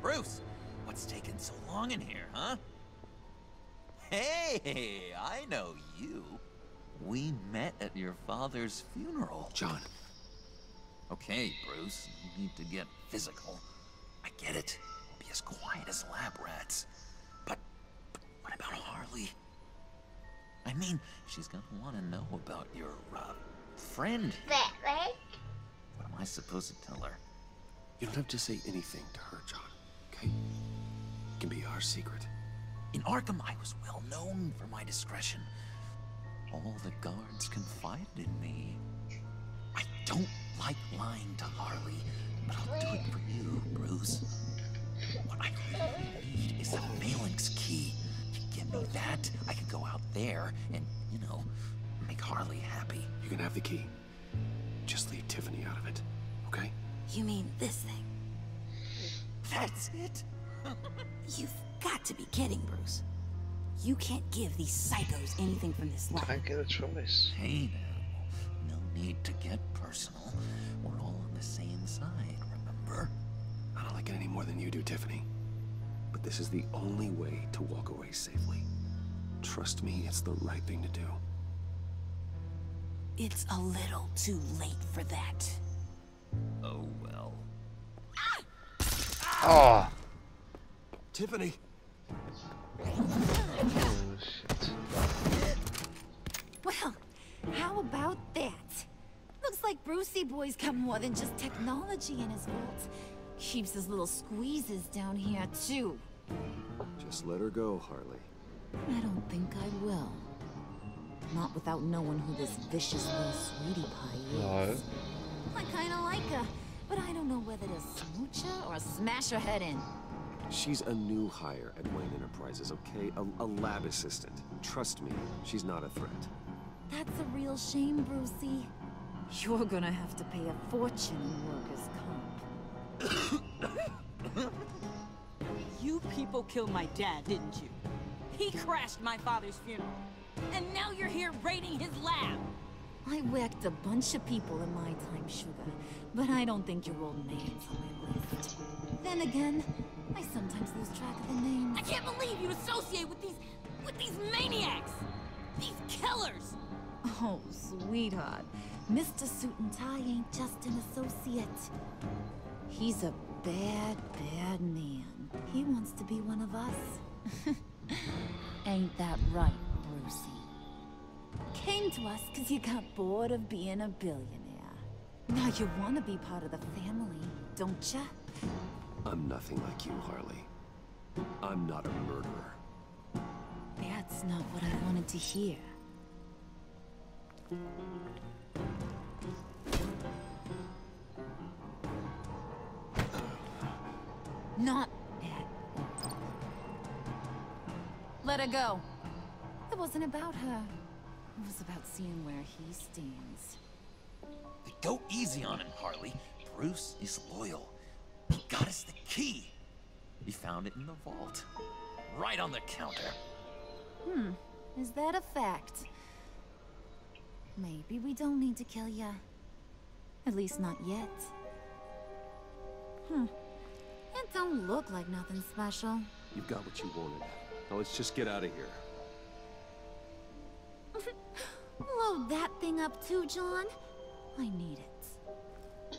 Bruce, what's taking so long in here, huh? Hey, I know you. We met at your father's funeral. John. Okay, Bruce, you need to get physical. I get it. We'll be as quiet as lab rats. But, but what about Harley? I mean, she's gonna want to know about your, uh, friend. That right? What am I supposed to tell her? You don't have to say anything to her, John. Okay? It can be our secret. In Arkham, I was well known for my discretion. All the guards confided in me. I don't like lying to Harley, but I'll do it for you, Bruce. What I really need is the phalanx key. You give me that, I can go out there and, you know, make Harley happy. You can have the key. Just leave Tiffany out of it, okay? You mean this thing? That's it? You've got to be kidding, Bruce. You can't give these psychos anything from this lab. Don't get a choice. Hey now, no need to get personal. We're all on the same side, remember? I don't like it any more than you do, Tiffany. But this is the only way to walk away safely. Trust me, it's the right thing to do. It's a little too late for that. Oh well. Oh. Tiffany. Oh shit. Well, how about that? Looks like Brucey Boy's got more than just technology in his vault. Keeps his little squeezes down here, too. Just let her go, Harley. I don't think I will. Not without knowing who this vicious little sweetie pie is. No. I kinda like her, but I don't know whether to smooch her or smash her head in. She's a new hire at Wayne Enterprises, okay? A, a lab assistant. Trust me, she's not a threat. That's a real shame, Brucey. You're gonna have to pay a fortune in workers' comp. You people killed my dad, didn't you? He crashed my father's funeral. And now you're here raiding his lab. I whacked a bunch of people in my time, Sugar, but I don't think your old man's on my list. Then again, I sometimes lose track of the names. I can't believe you associate with these... with these maniacs! These killers! Oh, sweetheart. Mr. Suit and Tie ain't just an associate. He's a bad, bad man. He wants to be one of us. ain't that right, Brucey? Came to us because you got bored of being a billionaire. Now you want to be part of the family, don't ya? I'm nothing like you, Harley. I'm not a murderer. That's not what I wanted to hear. Not all. Let her go. It wasn't about her. It was about seeing where he stands. Go easy on him, Harley. Bruce is loyal. He got us the key. He found it in the vault. Right on the counter. Hmm, is that a fact? Maybe we don't need to kill ya. At least not yet. Hmm. It don't look like nothing special. You've got what you wanted. Now let's just get out of here. Load that thing up too, John. I need it.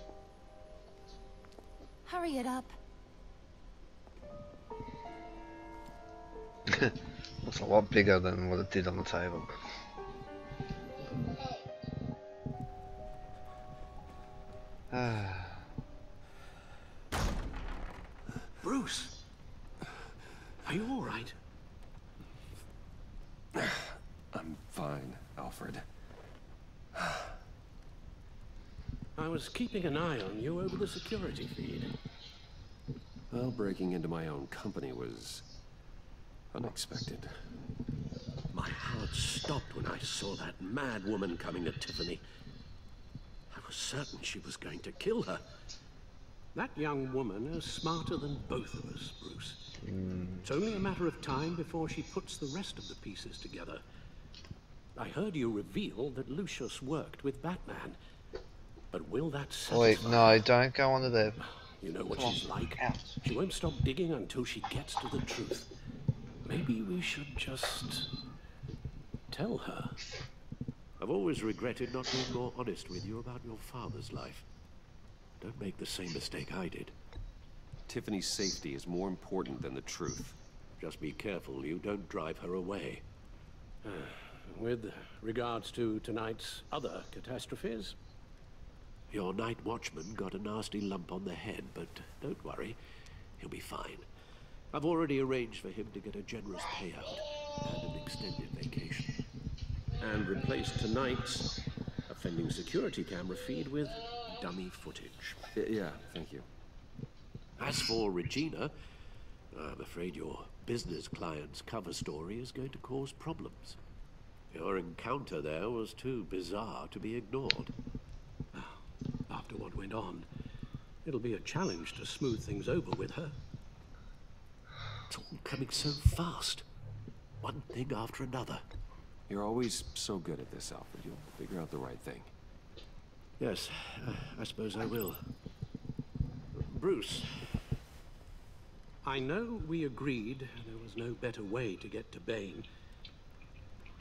Hurry it up. That's a lot bigger than what it did on the table. Ah. Bruce! Are you all right? I'm fine, Alfred. I was keeping an eye on you over the security feed. Well, breaking into my own company was unexpected. My heart stopped when I saw that mad woman coming at Tiffany. I was certain she was going to kill her. That young woman is smarter than both of us, Bruce. It's only a matter of time before she puts the rest of the pieces together. I heard you reveal that Lucius worked with Batman. But will that satisfy Wait, no, don't go onto there. You know what Come on, she's like. out. She won't stop digging until she gets to the truth. Maybe we should just tell her. I've always regretted not being more honest with you about your father's life. Don't make the same mistake I did. Tiffany's safety is more important than the truth. Just be careful you don't drive her away. Uh, with regards to tonight's other catastrophes, your night watchman got a nasty lump on the head, but don't worry, he'll be fine. I've already arranged for him to get a generous payout and an extended vacation. And replaced tonight's offending security camera feed with dummy footage. yeah, thank you. As for Regina, I'm afraid your business client's cover story is going to cause problems. Your encounter there was too bizarre to be ignored. After what went on, it'll be a challenge to smooth things over with her. It's all coming so fast. One thing after another. You're always so good at this, Alfred. You'll figure out the right thing. Yes, uh, I suppose I will. Bruce. I know we agreed there was no better way to get to Bane.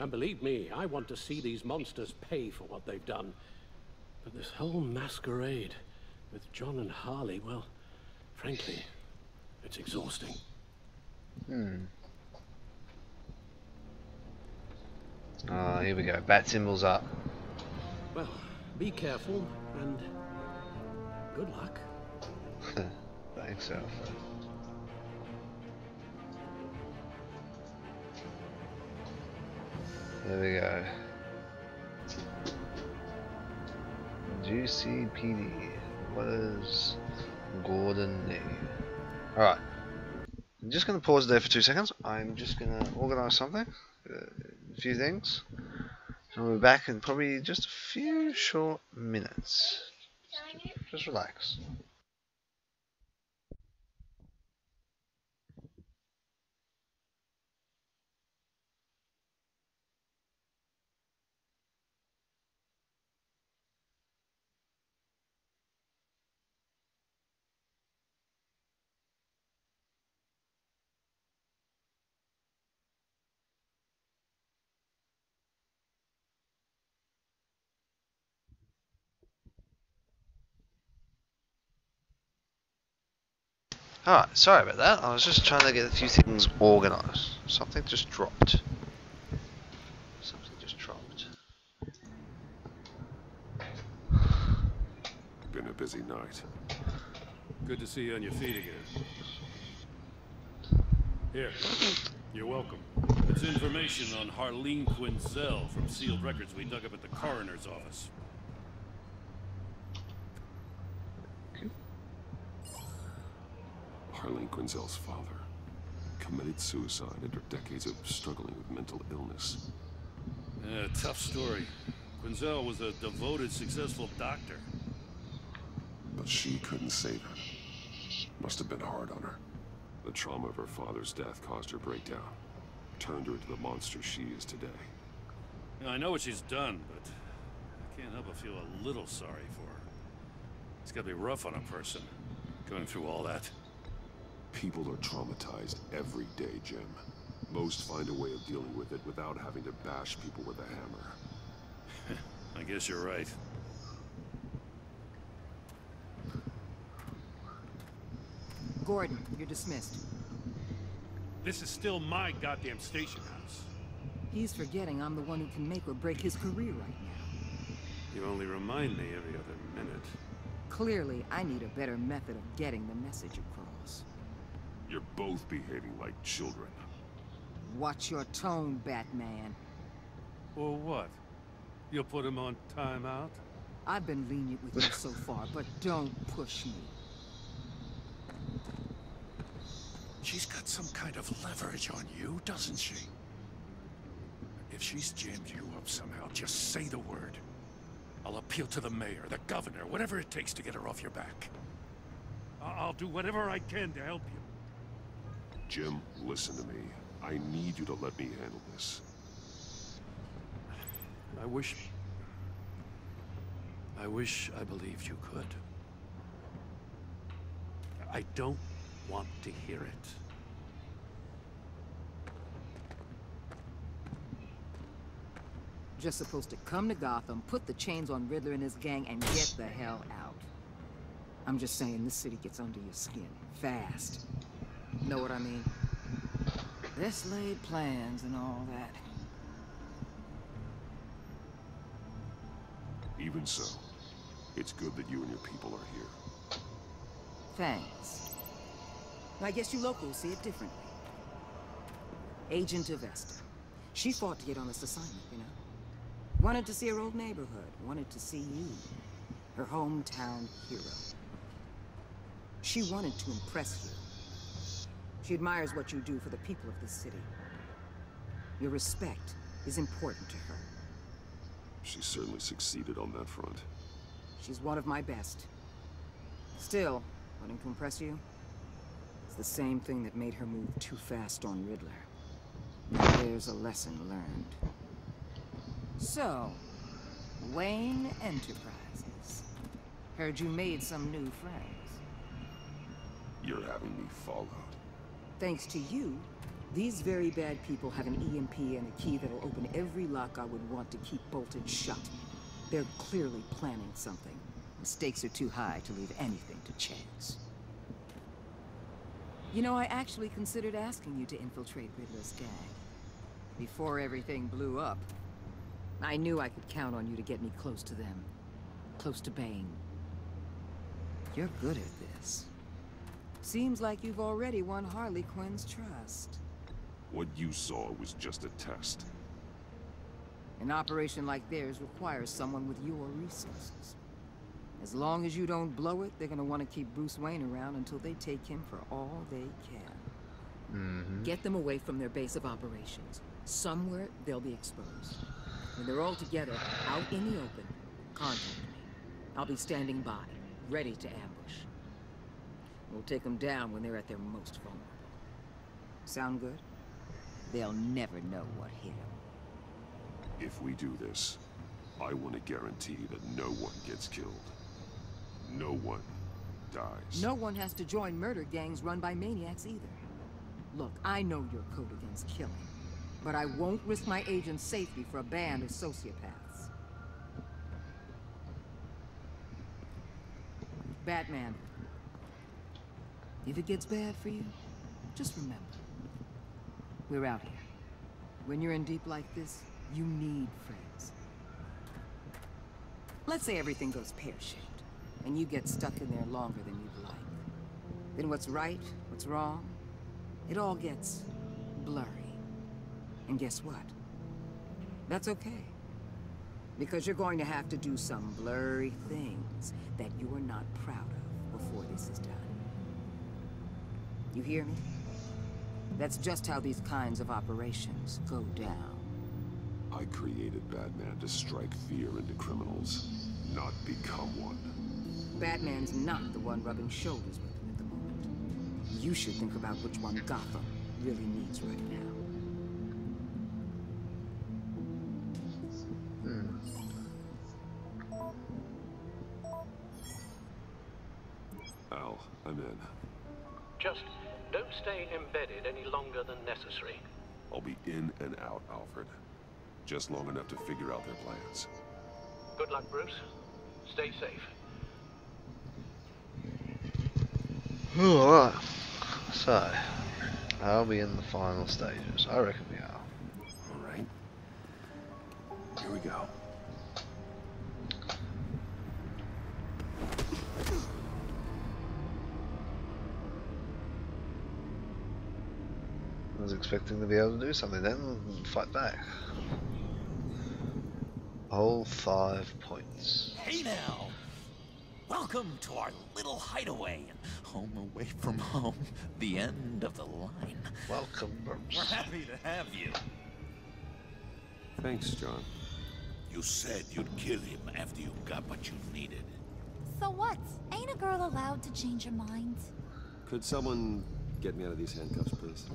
And believe me, I want to see these monsters pay for what they've done. But this whole masquerade with John and Harley, well, frankly, it's exhausting. Hmm. Ah, here we go. Bat symbols up. Well, be careful and good luck. Thanks, Alfred. There we go. GCPD. What does Gordon need? Alright. I'm just going to pause there for two seconds. I'm just going to organise something. Uh, a few things. And we'll be back in probably just a few short minutes. Just relax. Alright, sorry about that. I was just trying to get a few things organised. Something just dropped. Something just dropped. Been a busy night. Good to see you on your feet again. Here, you're welcome. It's information on Harleen Quinzel from sealed records we dug up at the coroner's office. Harleen Quinzel's father committed suicide after decades of struggling with mental illness. Yeah, tough story. Quinzel was a devoted, successful doctor. But she couldn't save him. Must have been hard on her. The trauma of her father's death caused her breakdown. Turned her into the monster she is today. I know what she's done, but I can't help but feel a little sorry for her. It's gotta be rough on a person, going through all that. People are traumatized every day, Jim. Most find a way of dealing with it without having to bash people with a hammer. I guess you're right. Gordon, you're dismissed. This is still my goddamn station house. He's forgetting I'm the one who can make or break his career right now. You only remind me every other minute. Clearly, I need a better method of getting the message across. You're both behaving like children. Watch your tone, Batman. Or what? You'll put him on timeout? I've been lenient with you so far, but don't push me. She's got some kind of leverage on you, doesn't she? If she's jammed you up somehow, just say the word. I'll appeal to the mayor, the governor, whatever it takes to get her off your back. I- I'll do whatever I can to help you. Jim, listen to me. I need you to let me handle this. I wish... I wish I believed you could. I don't want to hear it. Just supposed to come to Gotham, put the chains on Riddler and his gang, and get the hell out. I'm just saying, this city gets under your skin. Fast. Know what I mean? Best laid plans and all that. Even so, it's good that you and your people are here. Thanks. I guess you locals see it differently. Agent Avesta. She fought to get on this assignment, you know? Wanted to see her old neighborhood. Wanted to see you. Her hometown hero. She wanted to impress you. She admires what you do for the people of this city. Your respect is important to her. She certainly succeeded on that front. She's one of my best. Still, wanting to impress you? It's the same thing that made her move too fast on Riddler. Now there's a lesson learned. So, Wayne Enterprises. Heard you made some new friends. You're having me followed. Thanks to you, these very bad people have an EMP and a key that'll open every lock I would want to keep bolted shut. They're clearly planning something. The stakes are too high to leave anything to chance. You know, I actually considered asking you to infiltrate Riddler's gang. Before everything blew up. I knew I could count on you to get me close to them. Close to Bane. You're good at this. Seems like you've already won Harley Quinn's trust. What you saw was just a test. An operation like theirs requires someone with your resources. As long as you don't blow it, they're gonna want to keep Bruce Wayne around until they take him for all they can. Mm-hmm. Get them away from their base of operations. Somewhere they'll be exposed. When they're all together, out in the open, contact me. I'll be standing by, ready to ambush. We'll take them down when they're at their most vulnerable. Sound good? They'll never know what hit them. If we do this, I want to guarantee that no one gets killed. No one dies. No one has to join murder gangs run by maniacs either. Look, I know your code against killing, but I won't risk my agent's safety for a band of sociopaths. Batman. If it gets bad for you, just remember. We're out here. When you're in deep like this, you need friends. Let's say everything goes pear-shaped, and you get stuck in there longer than you'd like. Then what's right, what's wrong, it all gets blurry. And guess what? That's okay. Because you're going to have to do some blurry things that you are not proud of before this is done. You hear me? That's just how these kinds of operations go down. I created Batman to strike fear into criminals, not become one. Batman's not the one rubbing shoulders with him at the moment. You should think about which one Gotham really needs right now. Alfred. Just long enough to figure out their plans. Good luck, Bruce. Stay safe. Alright. So, are we in the final stages? I reckon we are. Alright. Here we go. Expecting to be able to do something then and fight back. All five points. Hey now! Welcome to our little hideaway. Home away from home. The end of the line. Welcome, We're happy to have you. Thanks, John. You said you'd kill him after you got what you needed. So what? Ain't a girl allowed to change her mind? Could someone get me out of these handcuffs, please?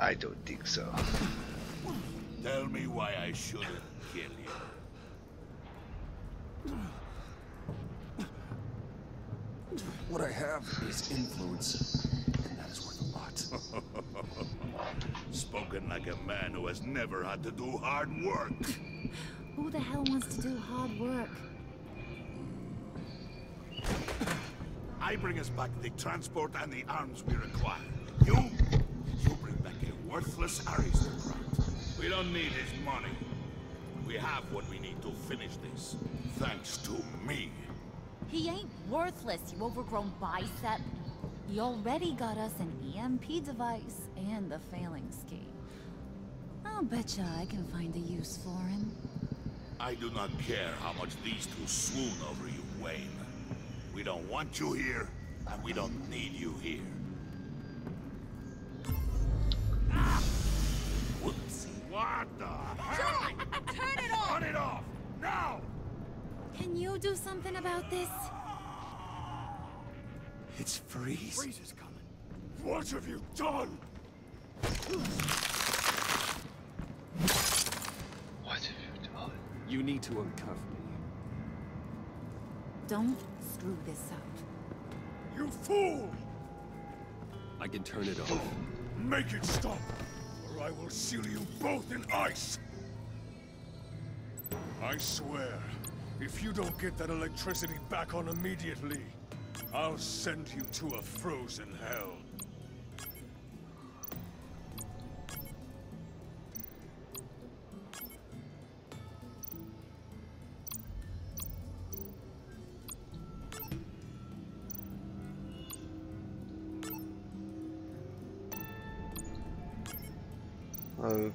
I don't think so. Tell me why I shouldn't kill you. What I have is influence, and that is worth a lot. Spoken like a man who has never had to do hard work. Who the hell wants to do hard work? I bring us back the transport and the arms we require. You, you bring back a worthless aristocrat. We don't need his money. We have what we need to finish this. Thanks to me. He ain't worthless, you overgrown bicep. He already got us an EMP device and the failing ski. I'll betcha I can find a use for him. I do not care how much these two swoon over you, Wayne. We don't want you here, and we don't need you here. Whoopsie. What the hell? Turn it off! Turn it off! Now! Can you do something about this? It's Freeze. Freeze is coming. What have you done? What have you done? You need to uncuff me. Don't screw this up. You fool! I can turn it off. Make it stop, or I will seal you both in ice! I swear, if you don't get that electricity back on immediately, I'll send you to a frozen hell.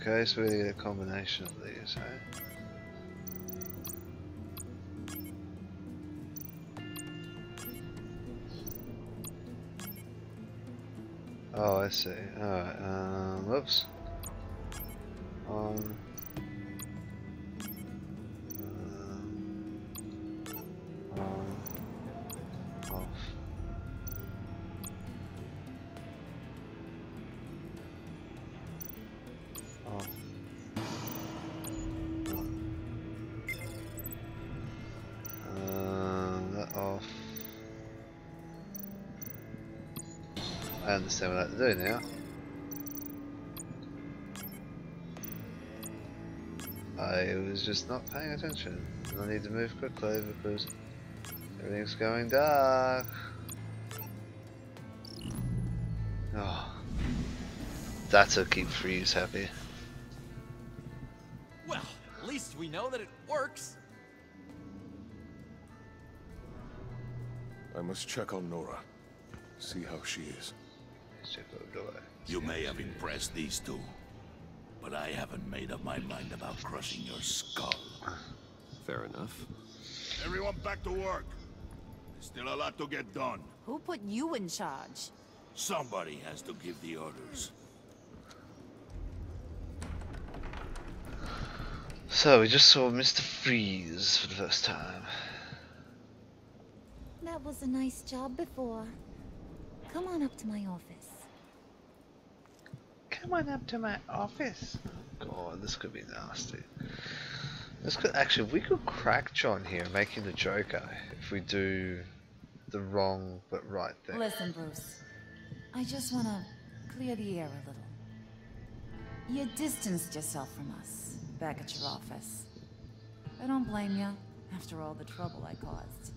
Okay, so we need a combination of these, eh? Oh, I see. Alright, um, oops. Um, understand what I have to do now. I was just not paying attention. And I need to move quickly because everything's going dark. Oh. That'll keep Freeze happy. Well, at least we know that it works. I must check on Nora. See how she is. You may have impressed these two, but I haven't made up my mind about crushing your skull. Fair enough. Everyone back to work. There's still a lot to get done. Who put you in charge? Somebody has to give the orders. So we just saw Mr. Freeze for the first time. That was a nice job before. Come on up to my office. Come on up to my office. God, this could be nasty. This could actually, we could crack John here, making the Joker, if we do the wrong but right thing. Listen, Bruce. I just want to clear the air a little. You distanced yourself from us back at your office. I don't blame you, after all the trouble I caused.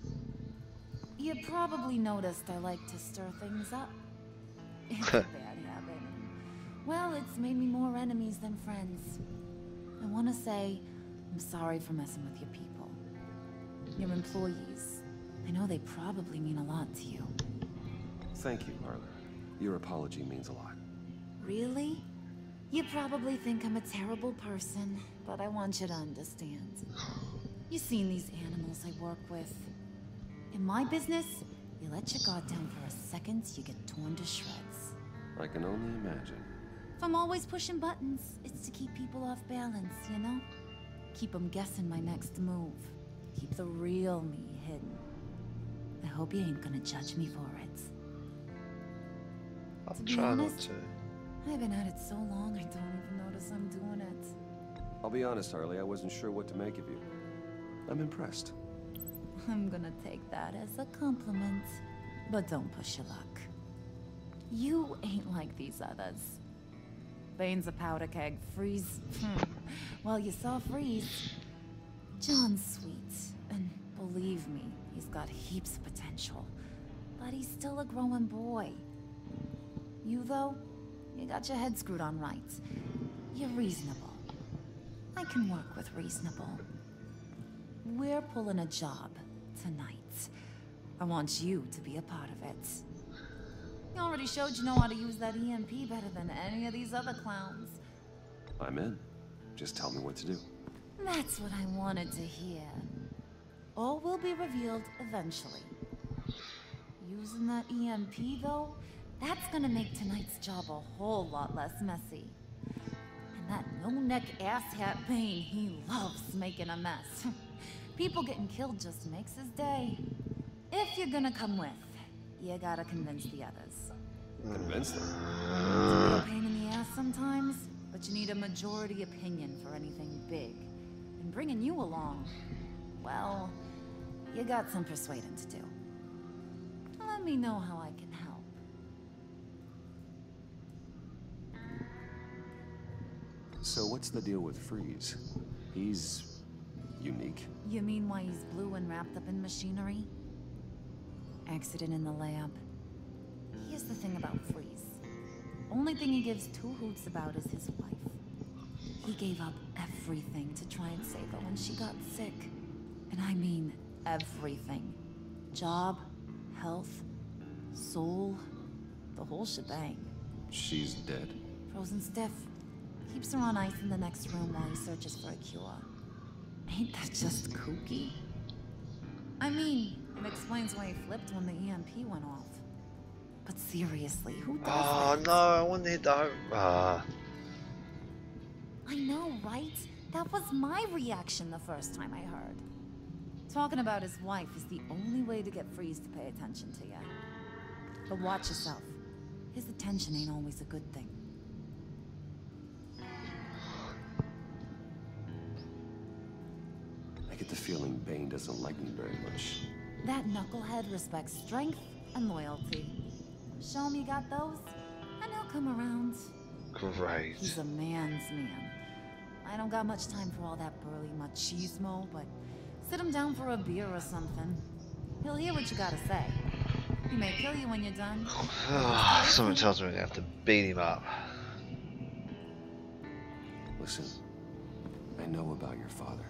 You probably noticed I like to stir things up. Well, it's made me more enemies than friends. I want to say I'm sorry for messing with your people. Your employees. I know they probably mean a lot to you. Thank you, Marla. Your apology means a lot. Really? You probably think I'm a terrible person, but I want you to understand. You've seen these animals I work with. In my business, you let your guard down for a second, you get torn to shreds. I can only imagine. If I'm always pushing buttons, it's to keep people off balance, you know? Keep them guessing my next move. Keep the real me hidden. I hope you ain't gonna judge me for it. I'll To try not to. I've been at it so long I don't even notice I'm doing it. I'll be honest, Harley, I wasn't sure what to make of you. I'm impressed. I'm gonna take that as a compliment. But don't push your luck. You ain't like these others. Bane's a powder keg. Freeze. hmm. well, you saw Freeze. John's sweet. And believe me, he's got heaps of potential. But he's still a growing boy. You, though, you got your head screwed on right. You're reasonable. I can work with reasonable. We're pulling a job tonight. I want you to be a part of it. You already showed you know how to use that EMP better than any of these other clowns. I'm in. Just tell me what to do. That's what I wanted to hear. All will be revealed eventually. Using that EMP, though, that's gonna make tonight's job a whole lot less messy. And that no-neck asshat Bane, he loves making a mess. People getting killed just makes his day. If you're gonna come with, you gotta convince the others. Convince them. It's a real pain in the ass sometimes, but you need a majority opinion for anything big. And bringing you along, well, you got some persuading to do. Let me know how I can help. So what's the deal with Freeze? He's unique. You mean why he's blue and wrapped up in machinery? Accident in the lab. Here's the thing about Freeze. Only thing he gives two hoots about is his wife. He gave up everything to try and save her when she got sick. And I mean everything. Job, health, soul, the whole shebang. She's dead. Frozen stiff. Keeps her on ice in the next room while he searches for a cure. Ain't that just kooky? I mean, it explains why he flipped when the EMP went off. But seriously, who does Oh that? no, I want to hit the home. Ah. I know, right? That was my reaction the first time I heard. Talking about his wife is the only way to get Freeze to pay attention to you. But watch yourself. His attention ain't always a good thing. I get the feeling Bane doesn't like me very much. That knucklehead respects strength and loyalty. Show him you got those, and he'll come around. Great. He's a man's man. I don't got much time for all that burly machismo, but sit him down for a beer or something. He'll hear what you gotta say. He may kill you when you're done. Ah, Someone tells me I have to beat him up. Listen, I know about your father.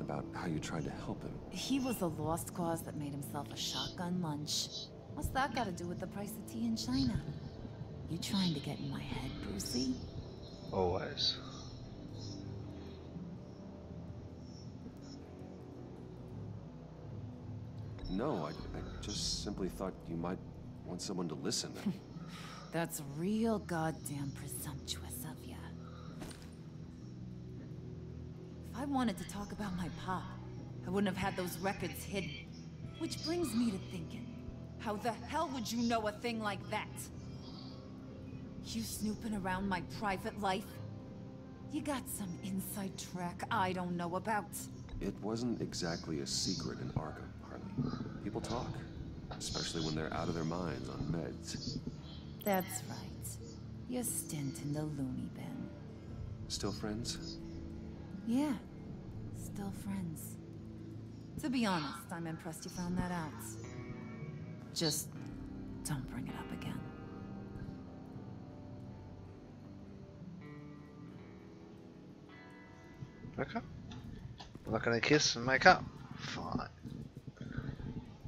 About how you tried to help him. He was a lost cause that made himself a shotgun lunch. What's that got to do with the price of tea in China? You trying to get in my head, Brucey? Always. No, I, I just simply thought you might want someone to listen. That's real goddamn presumptuous I wanted to talk about my pop, I wouldn't have had those records hidden. Which brings me to thinking, how the hell would you know a thing like that? You snooping around my private life? You got some inside track I don't know about. It wasn't exactly a secret in Arkham, Harley. People talk, especially when they're out of their minds on meds. That's right. Your stint in the loony bin. Still friends? Yeah, still friends. To be honest, I'm impressed you found that out. Just don't bring it up again. Okay. We're not gonna kiss and make up. Fine.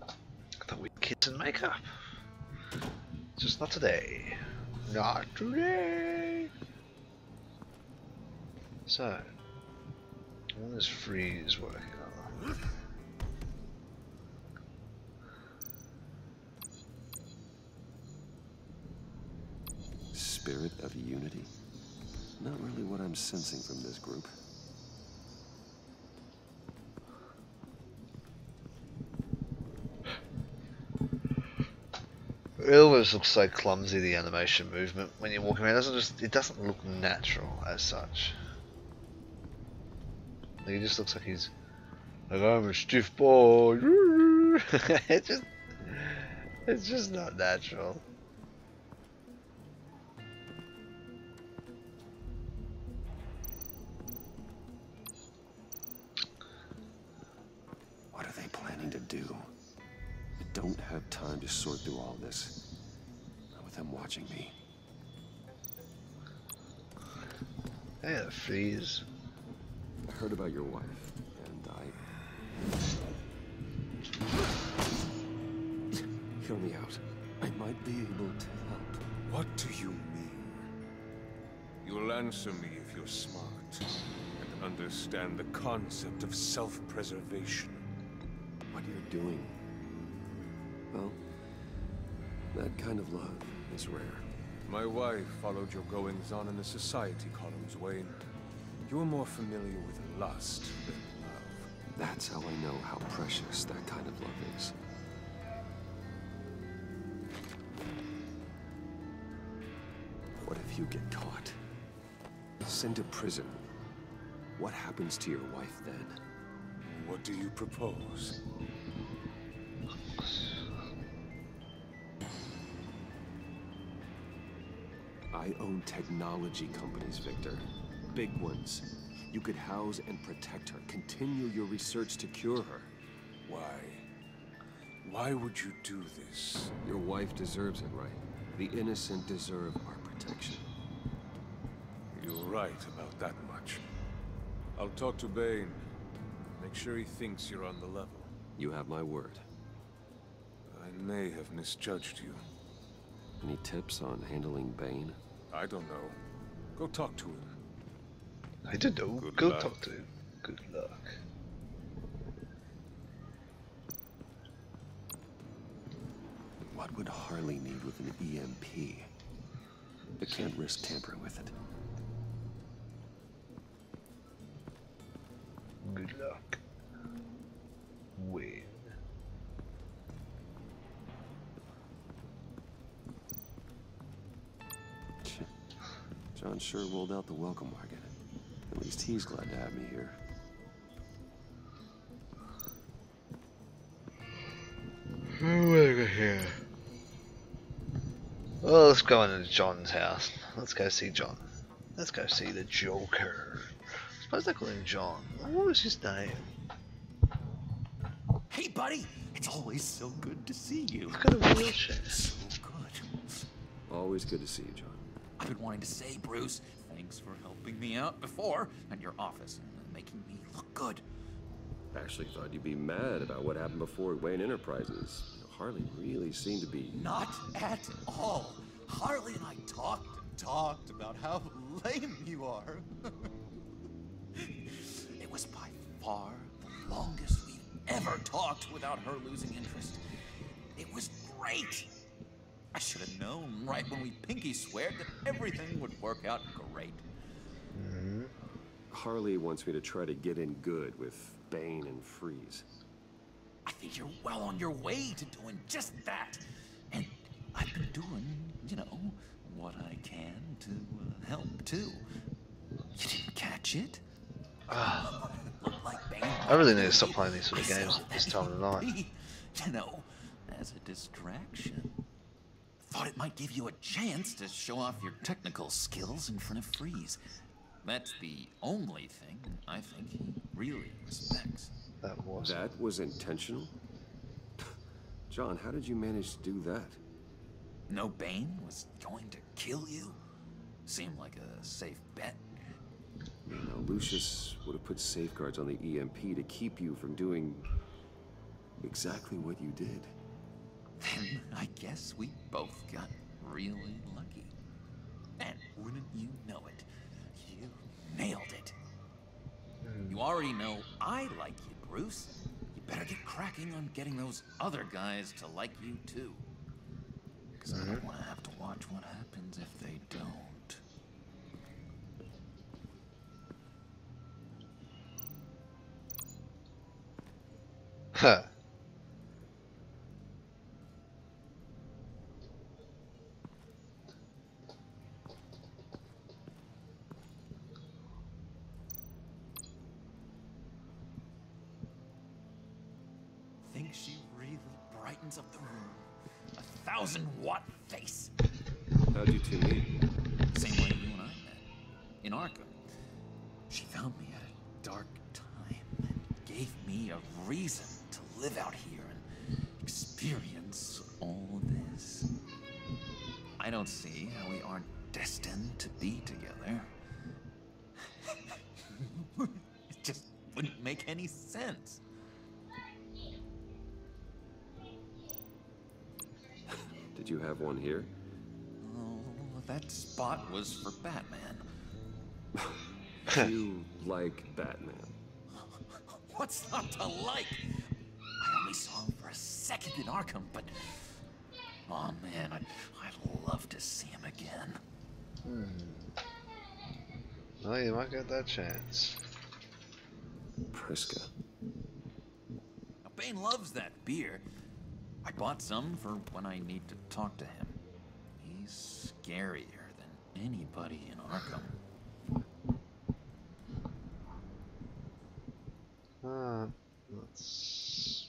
I thought we'd kiss and make up. Just not today. Not today. So, is Freeze working on? Spirit of unity? Not really what I'm sensing from this group. It always looks so clumsy the animation movement when you're walking around. It doesn't just it doesn't look natural as such. He just looks like he's like I'm a stiff boy. it just it's just not natural. What are they planning to do? I don't have time to sort through all this. Not with them watching me. Yeah, freeze. I heard about your wife, and I... Hear me out. I might be able to help. What do you mean? You'll answer me if you're smart and understand the concept of self-preservation. What you're doing. Well, that kind of love is rare. My wife followed your goings-on in the society columns, Wayne. You're more familiar with lust than love. That's how I know how precious that kind of love is. What if you get caught? Sent to prison. What happens to your wife then? What do you propose? I own technology companies, Victor. Big ones. You could house and protect her. Continue your research to cure her. Why? Why would you do this? Your wife deserves it, right? The innocent deserve our protection. You're right about that much. I'll talk to Bane. Make sure he thinks you're on the level. You have my word. I may have misjudged you. Any tips on handling Bane? I don't know. Go talk to him. I don't know. Good Go luck. talk to him. Good luck. What would Harley need with an EMP? I can't risk tampering with it. Good luck. Win. John sure rolled out the welcome wagon. At least he's glad to have me here. Over here. Well, let's go into John's house. Let's go see John. Let's go see the Joker. I suppose they call him John. What was his name? Hey, buddy! It's always so good to see you. He's got a wheelchair. So good. Always good to see you, John. I've been wanting to say, Bruce, thanks for helping me out before and your office and making me look good. I Actually thought you'd be mad about what happened before at Wayne Enterprises. Harley really seemed to be... Not at all. Harley and I talked and talked about how lame you are. it was by far the longest we've ever talked without her losing interest. It was great. I should have known right when we pinky sweared that everything would work out great. Mm-hmm. Harley wants me to try to get in good with Bane and Freeze. I think you're well on your way to doing just that. And I've been doing, you know, what I can to uh, help too. You didn't catch it? Looked like Bane I really need to stop playing these sort of games at this time of the night. You know, as a distraction. Thought it might give you a chance to show off your technical skills in front of Freeze. That's the only thing I think he really respects. That was. That was intentional? John, how did you manage to do that? No Bane was going to kill you? Seemed like a safe bet. You know, Lucius would have put safeguards on the EMP to keep you from doing exactly what you did. Then I guess we both got really lucky. And wouldn't you know it, you nailed it. Hmm. You already know I like you, Bruce. You better get cracking on getting those other guys to like you too. Because I don't mm-hmm. want to have to watch what happens if they don't. Huh. She really brightens up the room. A thousand watt face. How'd you two meet? Same way you and I met. In Arkham. She found me at a dark time and gave me a reason to live out here and experience all this. I don't see how we aren't destined to be together. You have one here? Oh, that spot was for Batman. you like Batman? What's not to like? I only saw him for a second in Arkham, but... Oh man, I'd, I'd love to see him again. Hmm. Well, you might get that chance. Priska. Now, Bane loves that beer. I bought some for when I need to talk to him. He's scarier than anybody in Arkham. Uh, let's...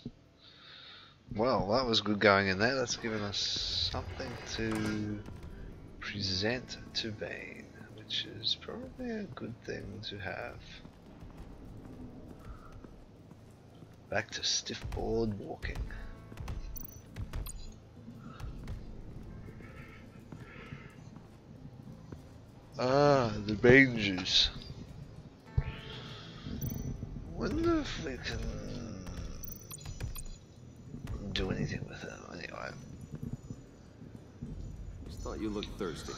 Well, that was good going in there. That's given us something to present to Bane, which is probably a good thing to have. Back to stiff board walking. Ah, the Bane juice. Wonder if we can do anything with it anyway. Just thought you looked thirsty.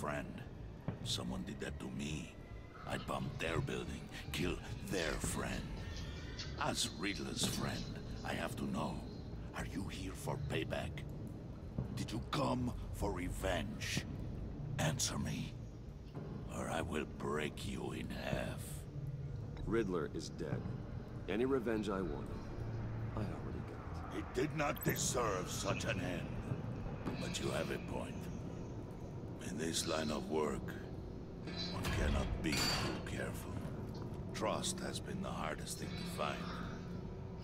Friend. Someone did that to me. I bombed their building, killed their friend. As Riddler's friend, I have to know, are you here for payback? Did you come for revenge? Answer me, or I will break you in half. Riddler is dead. Any revenge I wanted, I already got. He did not deserve such an end. But you have a point. In this line of work, one cannot be too careful. Trust has been the hardest thing to find.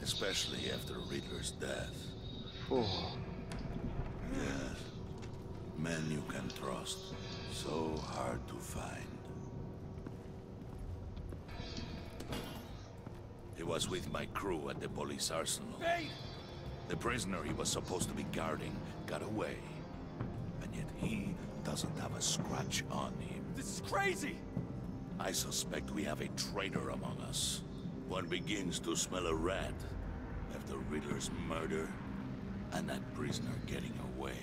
Especially after Riddler's death. Oh. Yes. Men you can trust. So hard to find. He was with my crew at the police arsenal. Hey! The prisoner he was supposed to be guarding got away. And yet he doesn't have a scratch on him. This is crazy! I suspect we have a traitor among us. One begins to smell a rat after Riddler's murder and that prisoner getting away.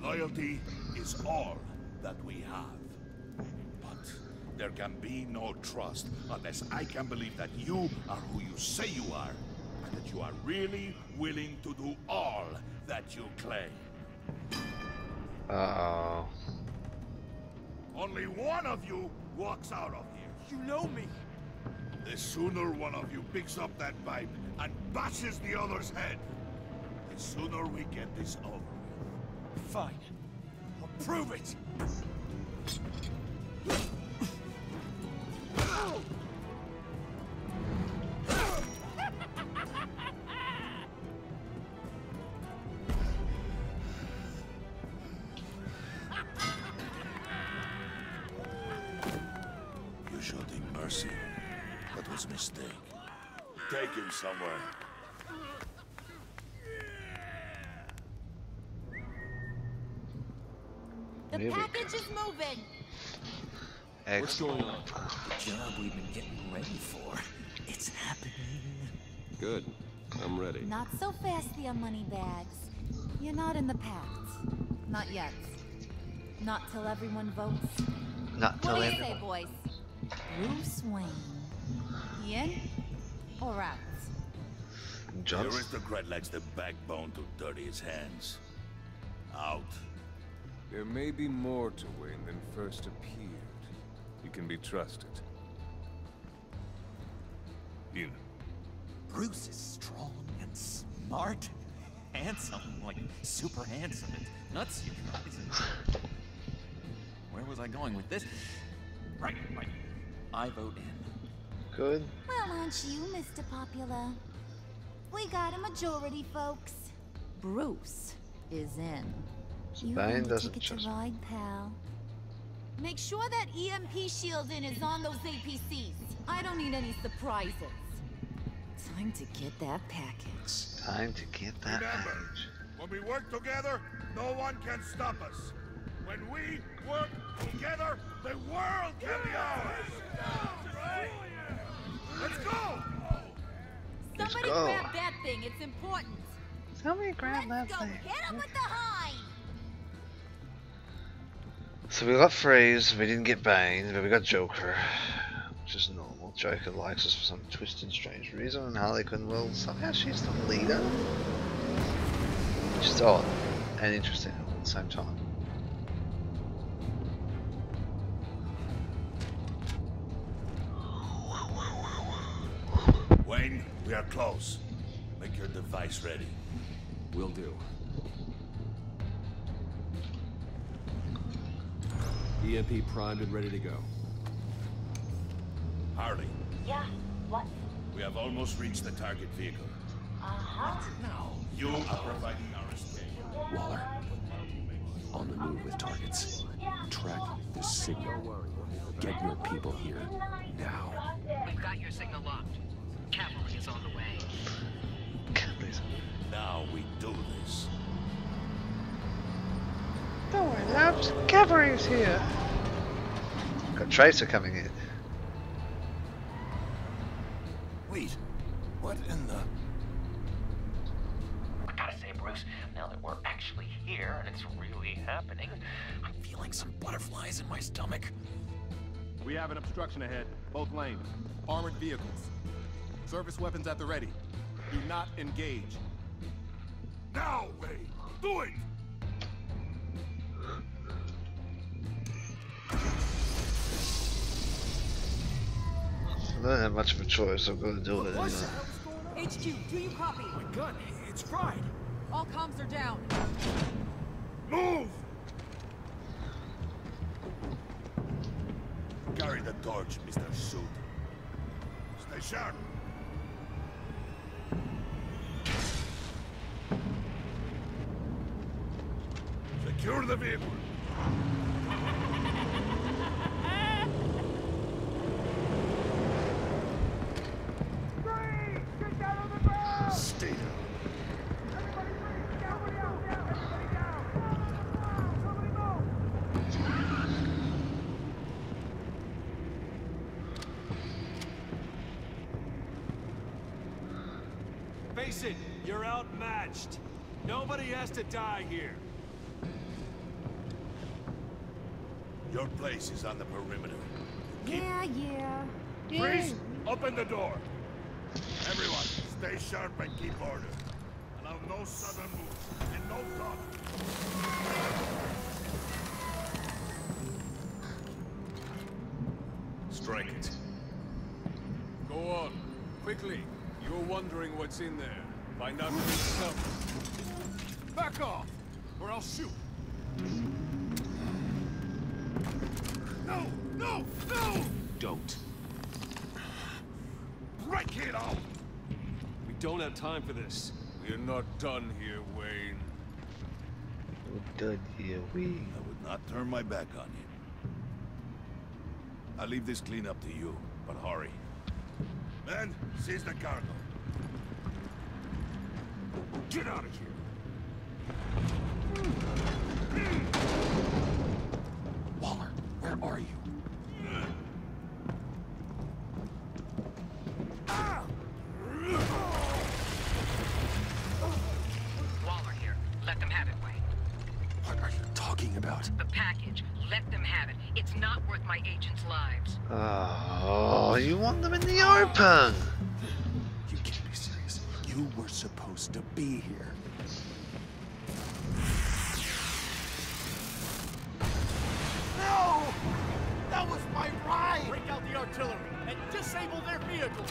Loyalty is all that we have. But there can be no trust unless I can believe that you are who you say you are and that you are really willing to do all that you claim. Uh-oh. Only one of you walks out of here. You know me. The sooner one of you picks up that pipe and bashes the other's head, the sooner we get this over with. Fine. I'll prove it. The Maybe. package is moving. What's going on? The job we've been getting ready for. It's happening. Good. I'm ready. Not so fast, the money bags. You're not in the pact. Not yet. Not till everyone votes. Not till What do you say, boys? Bruce Wayne. In or out? The aristocrat lacks the backbone to dirty his hands. Out. There may be more to Wayne than first appeared. He can be trusted. In. Bruce is strong and smart, handsome, like super handsome. It's nuts, you guys. Where was I going with this? Right, right. I vote in. Good. Well, aren't you, Mr. Popular? We got a majority, folks. Bruce is in. You Bane earned a doesn't ticket to trust me. pal. Make sure that EMP shielding is on those APCs. I don't need any surprises. Time to get that package. Time to get that Remember, package. when we work together, no one can stop us. When we work together, the world can be ours. Let's go! Let's Somebody go. grab that thing. It's important. Somebody grab that Go thing. hit him with the hind. So we got Freeze, we didn't get Bane, but we got Joker, which is normal. Joker likes us for some twisted, strange reason, and Harley Quinn, well, somehow she's the leader. Which is odd and interesting at the same time. Wayne, we are close. Make your device ready. We'll do. EMP primed and ready to go. Harley, Yeah, what? we have almost reached the target vehicle. Uh-huh. Now, you are providing our escape. Waller. On the move with targets. Track the signal. Get your people here. Now. We've got your signal locked. Cavalry is on the way. Now we do this. Don't worry, Labs. Cavalry's here. Got Tracer coming in. Wait, what in the... I gotta say, Bruce, now that we're actually here and it's really happening, I'm feeling some butterflies in my stomach. We have an obstruction ahead, both lanes. Armored vehicles. Service weapons at the ready. Do not engage. Now, Wayne! Do it! Don't have much of a choice, I'm gonna do it anyway. HQ, do you copy? Oh my gun, it's fried. All comms are down. Move! Carry the torch, Mr. Suit. Stay sharp. Secure the vehicle. Stay down. Face it, you're outmatched. Nobody has to die here. Your is on the perimeter. Yeah, yeah. Freeze! Open the door. Everyone, stay sharp and keep order. Allow no sudden moves and no talk. Strike it. Go on. Quickly. You're wondering what's in there. Find out for yourself. Back off, or I'll shoot. No! No! No! Don't. Break it out! We don't have time for this. We're not done here, Wayne. We're done here, Wayne. I would not turn my back on you. I'll leave this clean up to you, but hurry. Men, seize the cargo. Get out of here. Waller, where are you? Waller here. Let them have it, Wayne. What are you talking about? The package. Let them have it. It's not worth my agents' lives. Oh, you want them in the open? You can't be serious. You were supposed to be here. Was my ride! Break out the artillery and disable their vehicles!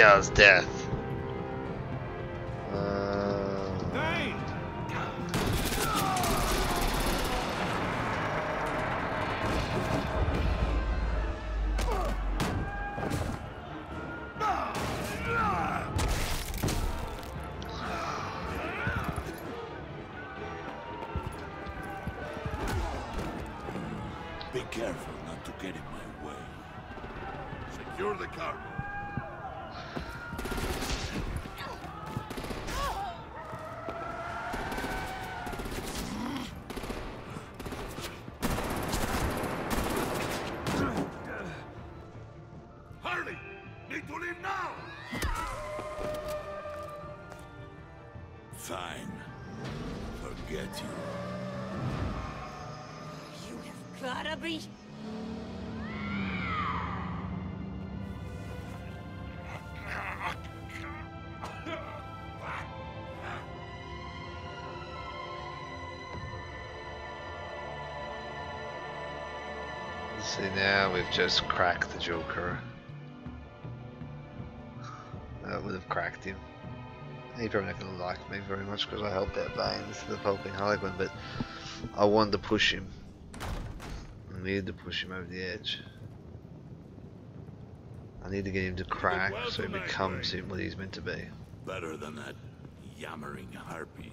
A warrior's death. Uh, just crack the Joker. That would have cracked him. He's probably not going to like me very much because I helped out Bane instead of helping Harley Quinn, but I wanted to push him. I needed to push him over the edge. I need to get him to crack so he becomes him what he's meant to be. Better than that yammering harpy.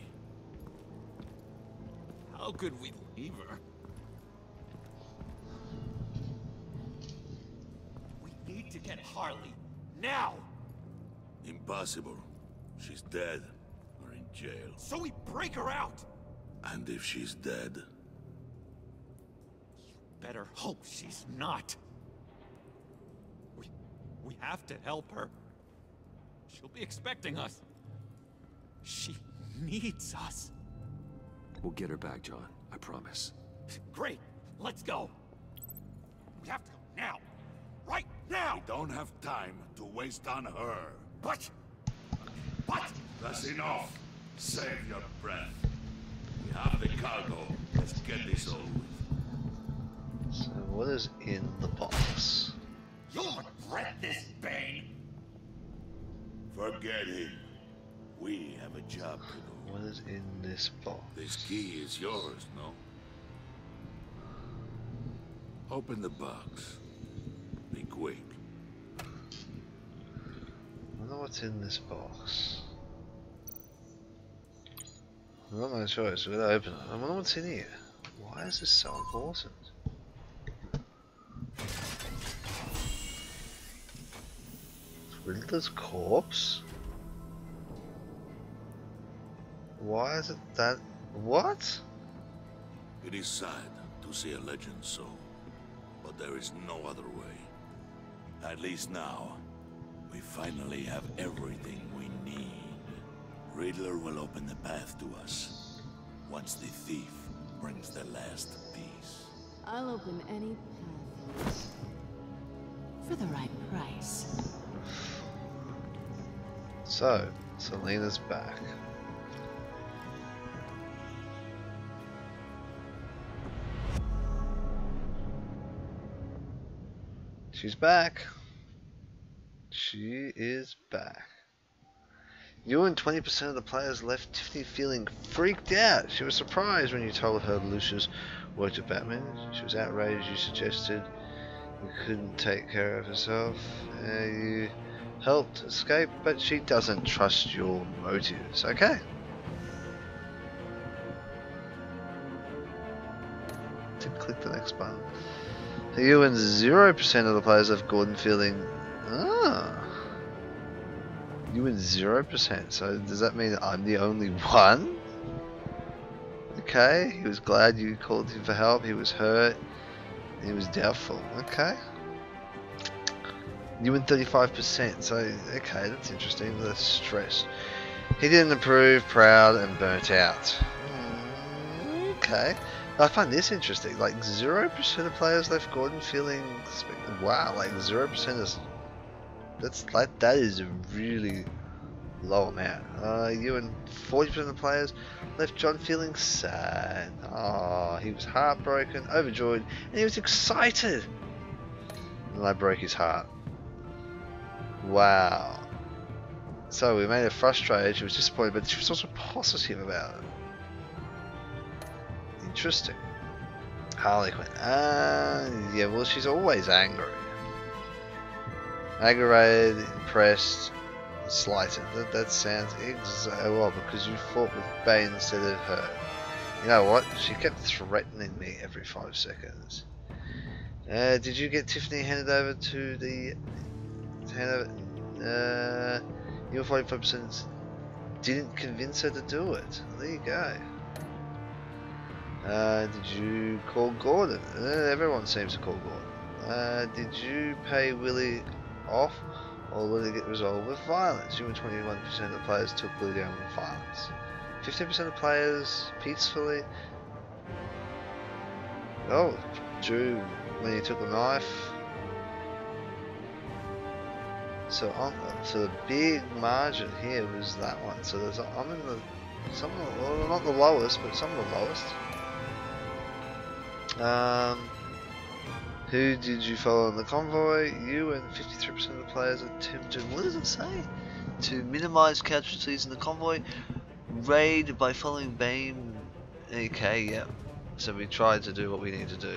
How could we leave her? Impossible. She's dead. Or in jail. So we break her out! And if she's dead, You Better hope she's not. We... we have to help her. She'll be expecting us. She needs us. We'll get her back, John. I promise. Great. Let's go. We have to go now. Right now! we don't have time to waste on her. But... But... That's enough. Save your breath. We have the cargo. Let's get this over with. So what is in the box? You'll regret this, Bane! Forget him. We have a job to do. What is in this box? This key is yours, no? Open the box. Be quick. What's in this box. I've got no choice, we're gonna open it. I wonder what's in here. Why is this so important? Riddler's corpse? Why is it that... What? It is sad to see a legend so, but there is no other way. At least now, we finally have everything we need. Riddler will open the path to us, once the thief brings the last piece. I'll open any path for the right price. So, Selina's back. She's back. She is back. You and 20% of the players left Tiffany feeling freaked out. She was surprised when you told her Lucius worked at Batman. She was outraged you suggested you couldn't take care of herself. Uh, you helped escape, but she doesn't trust your motives. Okay. Click the next button. You and 0% of the players have Gordon feeling. Ah. You win 0%. So does that mean I'm the only one? Okay. He was glad you called him for help. He was hurt. He was doubtful. Okay. You win 35%, so okay, that's interesting. The stress. He didn't approve, proud, and burnt out. Okay. I find this interesting. Like 0% of players left Gordon feeling. Wow, like 0% is. That's like, that is a really low amount. Uh, you and 40% of the players left John feeling sad. Oh, he was heartbroken, overjoyed, and he was excited. And I broke his heart. Wow. So we made her frustrated, she was disappointed, but she was also positive about it. Interesting. Harley Quinn. Uh, yeah, well, she's always angry. Aggravated, impressed, slighted. That, that sounds exactly well because you fought with Bane instead of her. You know what? She kept threatening me every five seconds. Uh, did you get Tiffany handed over to the hand over? Uh, your 45% didn't convince her to do it. There you go. Uh, did you call Gordon? Uh, everyone seems to call Gordon. Uh, did you pay Willie off, or will it get resolved with violence? And 21% of players took Blue down with violence. 15% of players peacefully. Oh, Drew, when he took a knife. So on, so the big margin here was that one. So there's I'm in the some of the, well, not the lowest, but some of the lowest. Um, who did you follow in the convoy? You and 53% of the players attempted. What does it say? to minimize casualties in the convoy. Raid by following Bane. Okay, yeah. So we tried to do what we need to do.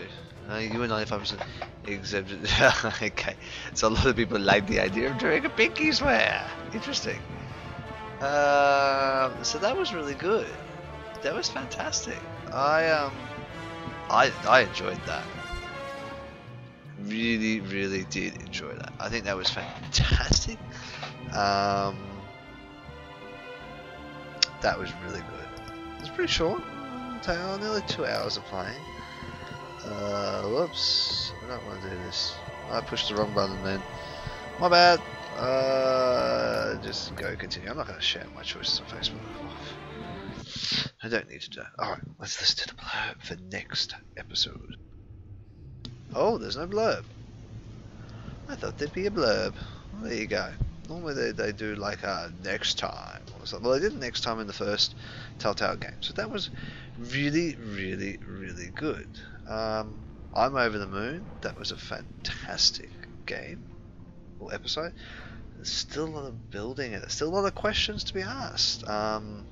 Uh, you were 95% exempted. okay. So a lot of people like the idea of doing a pinky swear. Interesting. Um, so that was really good. That was fantastic. I um, I I enjoyed that. Really, really did enjoy that. I think that was fantastic. Um, that was really good. It's pretty short. Uh, nearly two hours of playing. Uh, whoops. I don't want to do this. I pushed the wrong button then. My bad. Uh, just go continue. I'm not going to share my choices on Facebook. I don't need to do that. Alright, let's listen to the blurb for next episode. Oh, there's no blurb. I thought there'd be a blurb. Well, there you go. Normally they, they do like a next time or something. Well, they did next time in the first Telltale game. So that was really, really, really good. Um, I'm over the moon. That was a fantastic game or episode. There's still a lot of building and still a lot of questions to be asked. Um,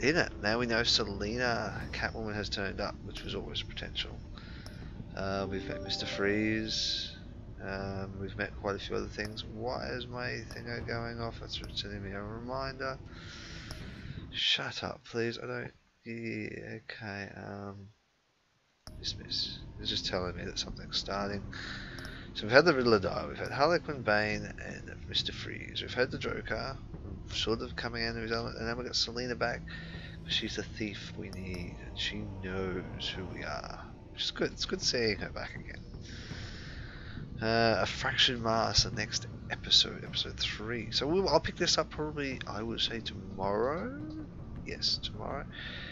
in it, now we know Selina Catwoman has turned up, which was always potential. Uh, we've met Mr. Freeze. Um, we've met quite a few other things. Why is my thing going off? That's sending me a reminder. Shut up, please. I don't. Yeah, okay. Um, dismiss. It's just telling me that something's starting. So we've had the Riddler die, we've had Harley Quinn, Bane, and Mr. Freeze. We've had the Joker, sort of coming into his element, and then we've got Selina back. She's the thief we need, and she knows who we are. Which is good. It's good seeing her back again. Uh, a Fractured Mask the next episode, episode 3. So we'll, I'll pick this up probably, I would say tomorrow? Yes, tomorrow.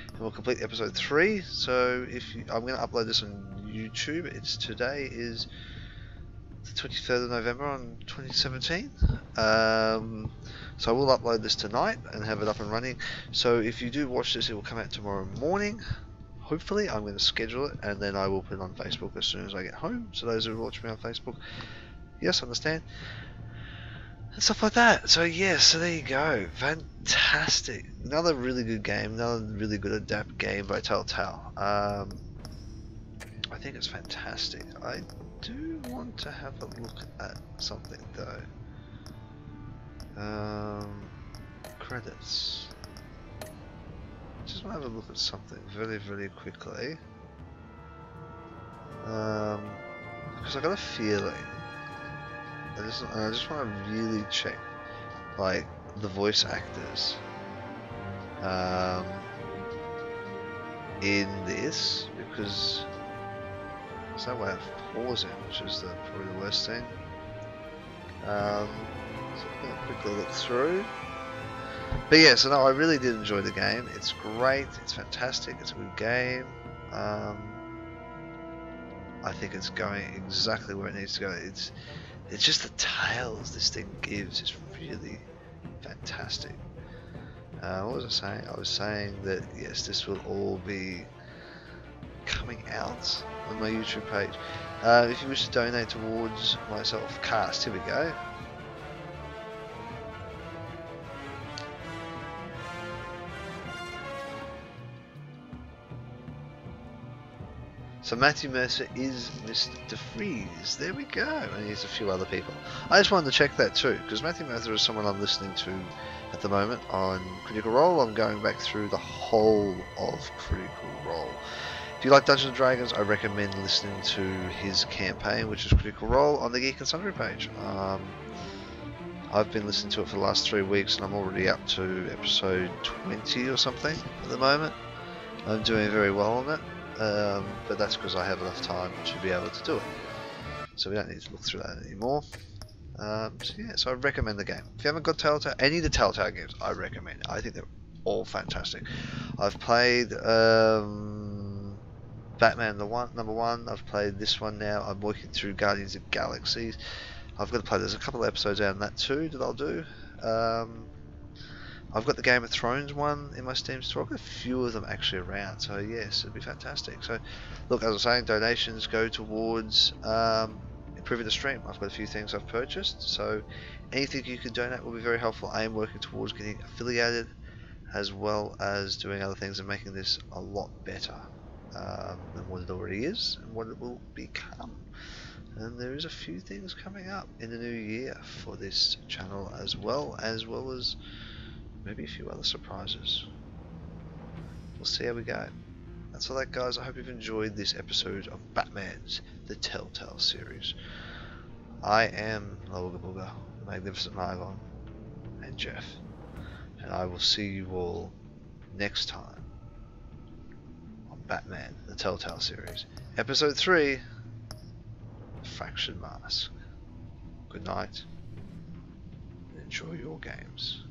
And we'll complete episode 3. So if you, I'm going to upload this on YouTube. It's today is the 23rd of November on 2017. Um, so I will upload this tonight and have it up and running. So if you do watch this, it will come out tomorrow morning. Hopefully, I'm going to schedule it and then I will put it on Facebook as soon as I get home. So those who watch me on Facebook, yes, understand. And stuff like that. So yeah, so there you go. Fantastic. Another really good game. Another really good adapt game by Telltale. Um, I think it's fantastic. I do want to have a look at something though. Um, credits. I just want to have a look at something very, very quickly. Um, because I got a feeling. I just, I just want to really check, like the voice actors. Um, in this because there's no way of pausing, which is the, probably the worst thing. Um, so I'm going to quickly look through. But yeah, so no, I really did enjoy the game. It's great, it's fantastic, it's a good game. Um, I think it's going exactly where it needs to go. It's it's just the tales this thing gives is really fantastic. Uh, what was I saying? I was saying that yes, this will all be coming out on my YouTube page. Uh, if you wish to donate towards myself cast, here we go. So Matthew Mercer is Mr. Freeze. There we go. And here's a few other people. I just wanted to check that too, because Matthew Mercer is someone I'm listening to at the moment on Critical Role. I'm going back through the whole of Critical Role. If you like Dungeons and Dragons, I recommend listening to his campaign, which is Critical Role, on the Geek and Sundry page. Um, I've been listening to it for the last three weeks, and I'm already up to episode 20 or something at the moment. I'm doing very well on it. Um, but that's because I have enough time to be able to do it. So we don't need to look through that anymore. Um, so yeah, so I recommend the game. If you haven't got Telltale, any of the Telltale games, I recommend. I think they're all fantastic. I've played um, Batman the one number one. I've played this one now. I'm working through Guardians of Galaxies. I've got to play. There's a couple of episodes out on that too that I'll do. Um, I've got the Game of Thrones one in my Steam store. I've got a few of them actually around, so yes, it'd be fantastic. So, look, as I was saying, donations go towards um, improving the stream. I've got a few things I've purchased, so anything you can donate will be very helpful. I am working towards getting affiliated as well as doing other things and making this a lot better um, than what it already is and what it will become. And there is a few things coming up in the new year for this channel as well, as well as maybe a few other surprises. We'll see how we go. That's all that guys, I hope you've enjoyed this episode of Batman's The Telltale series. I am Loga Magnificent Nylon, and Jeff, and I will see you all next time on Batman The Telltale series. Episode 3, Fractured Mask. Good night, and enjoy your games.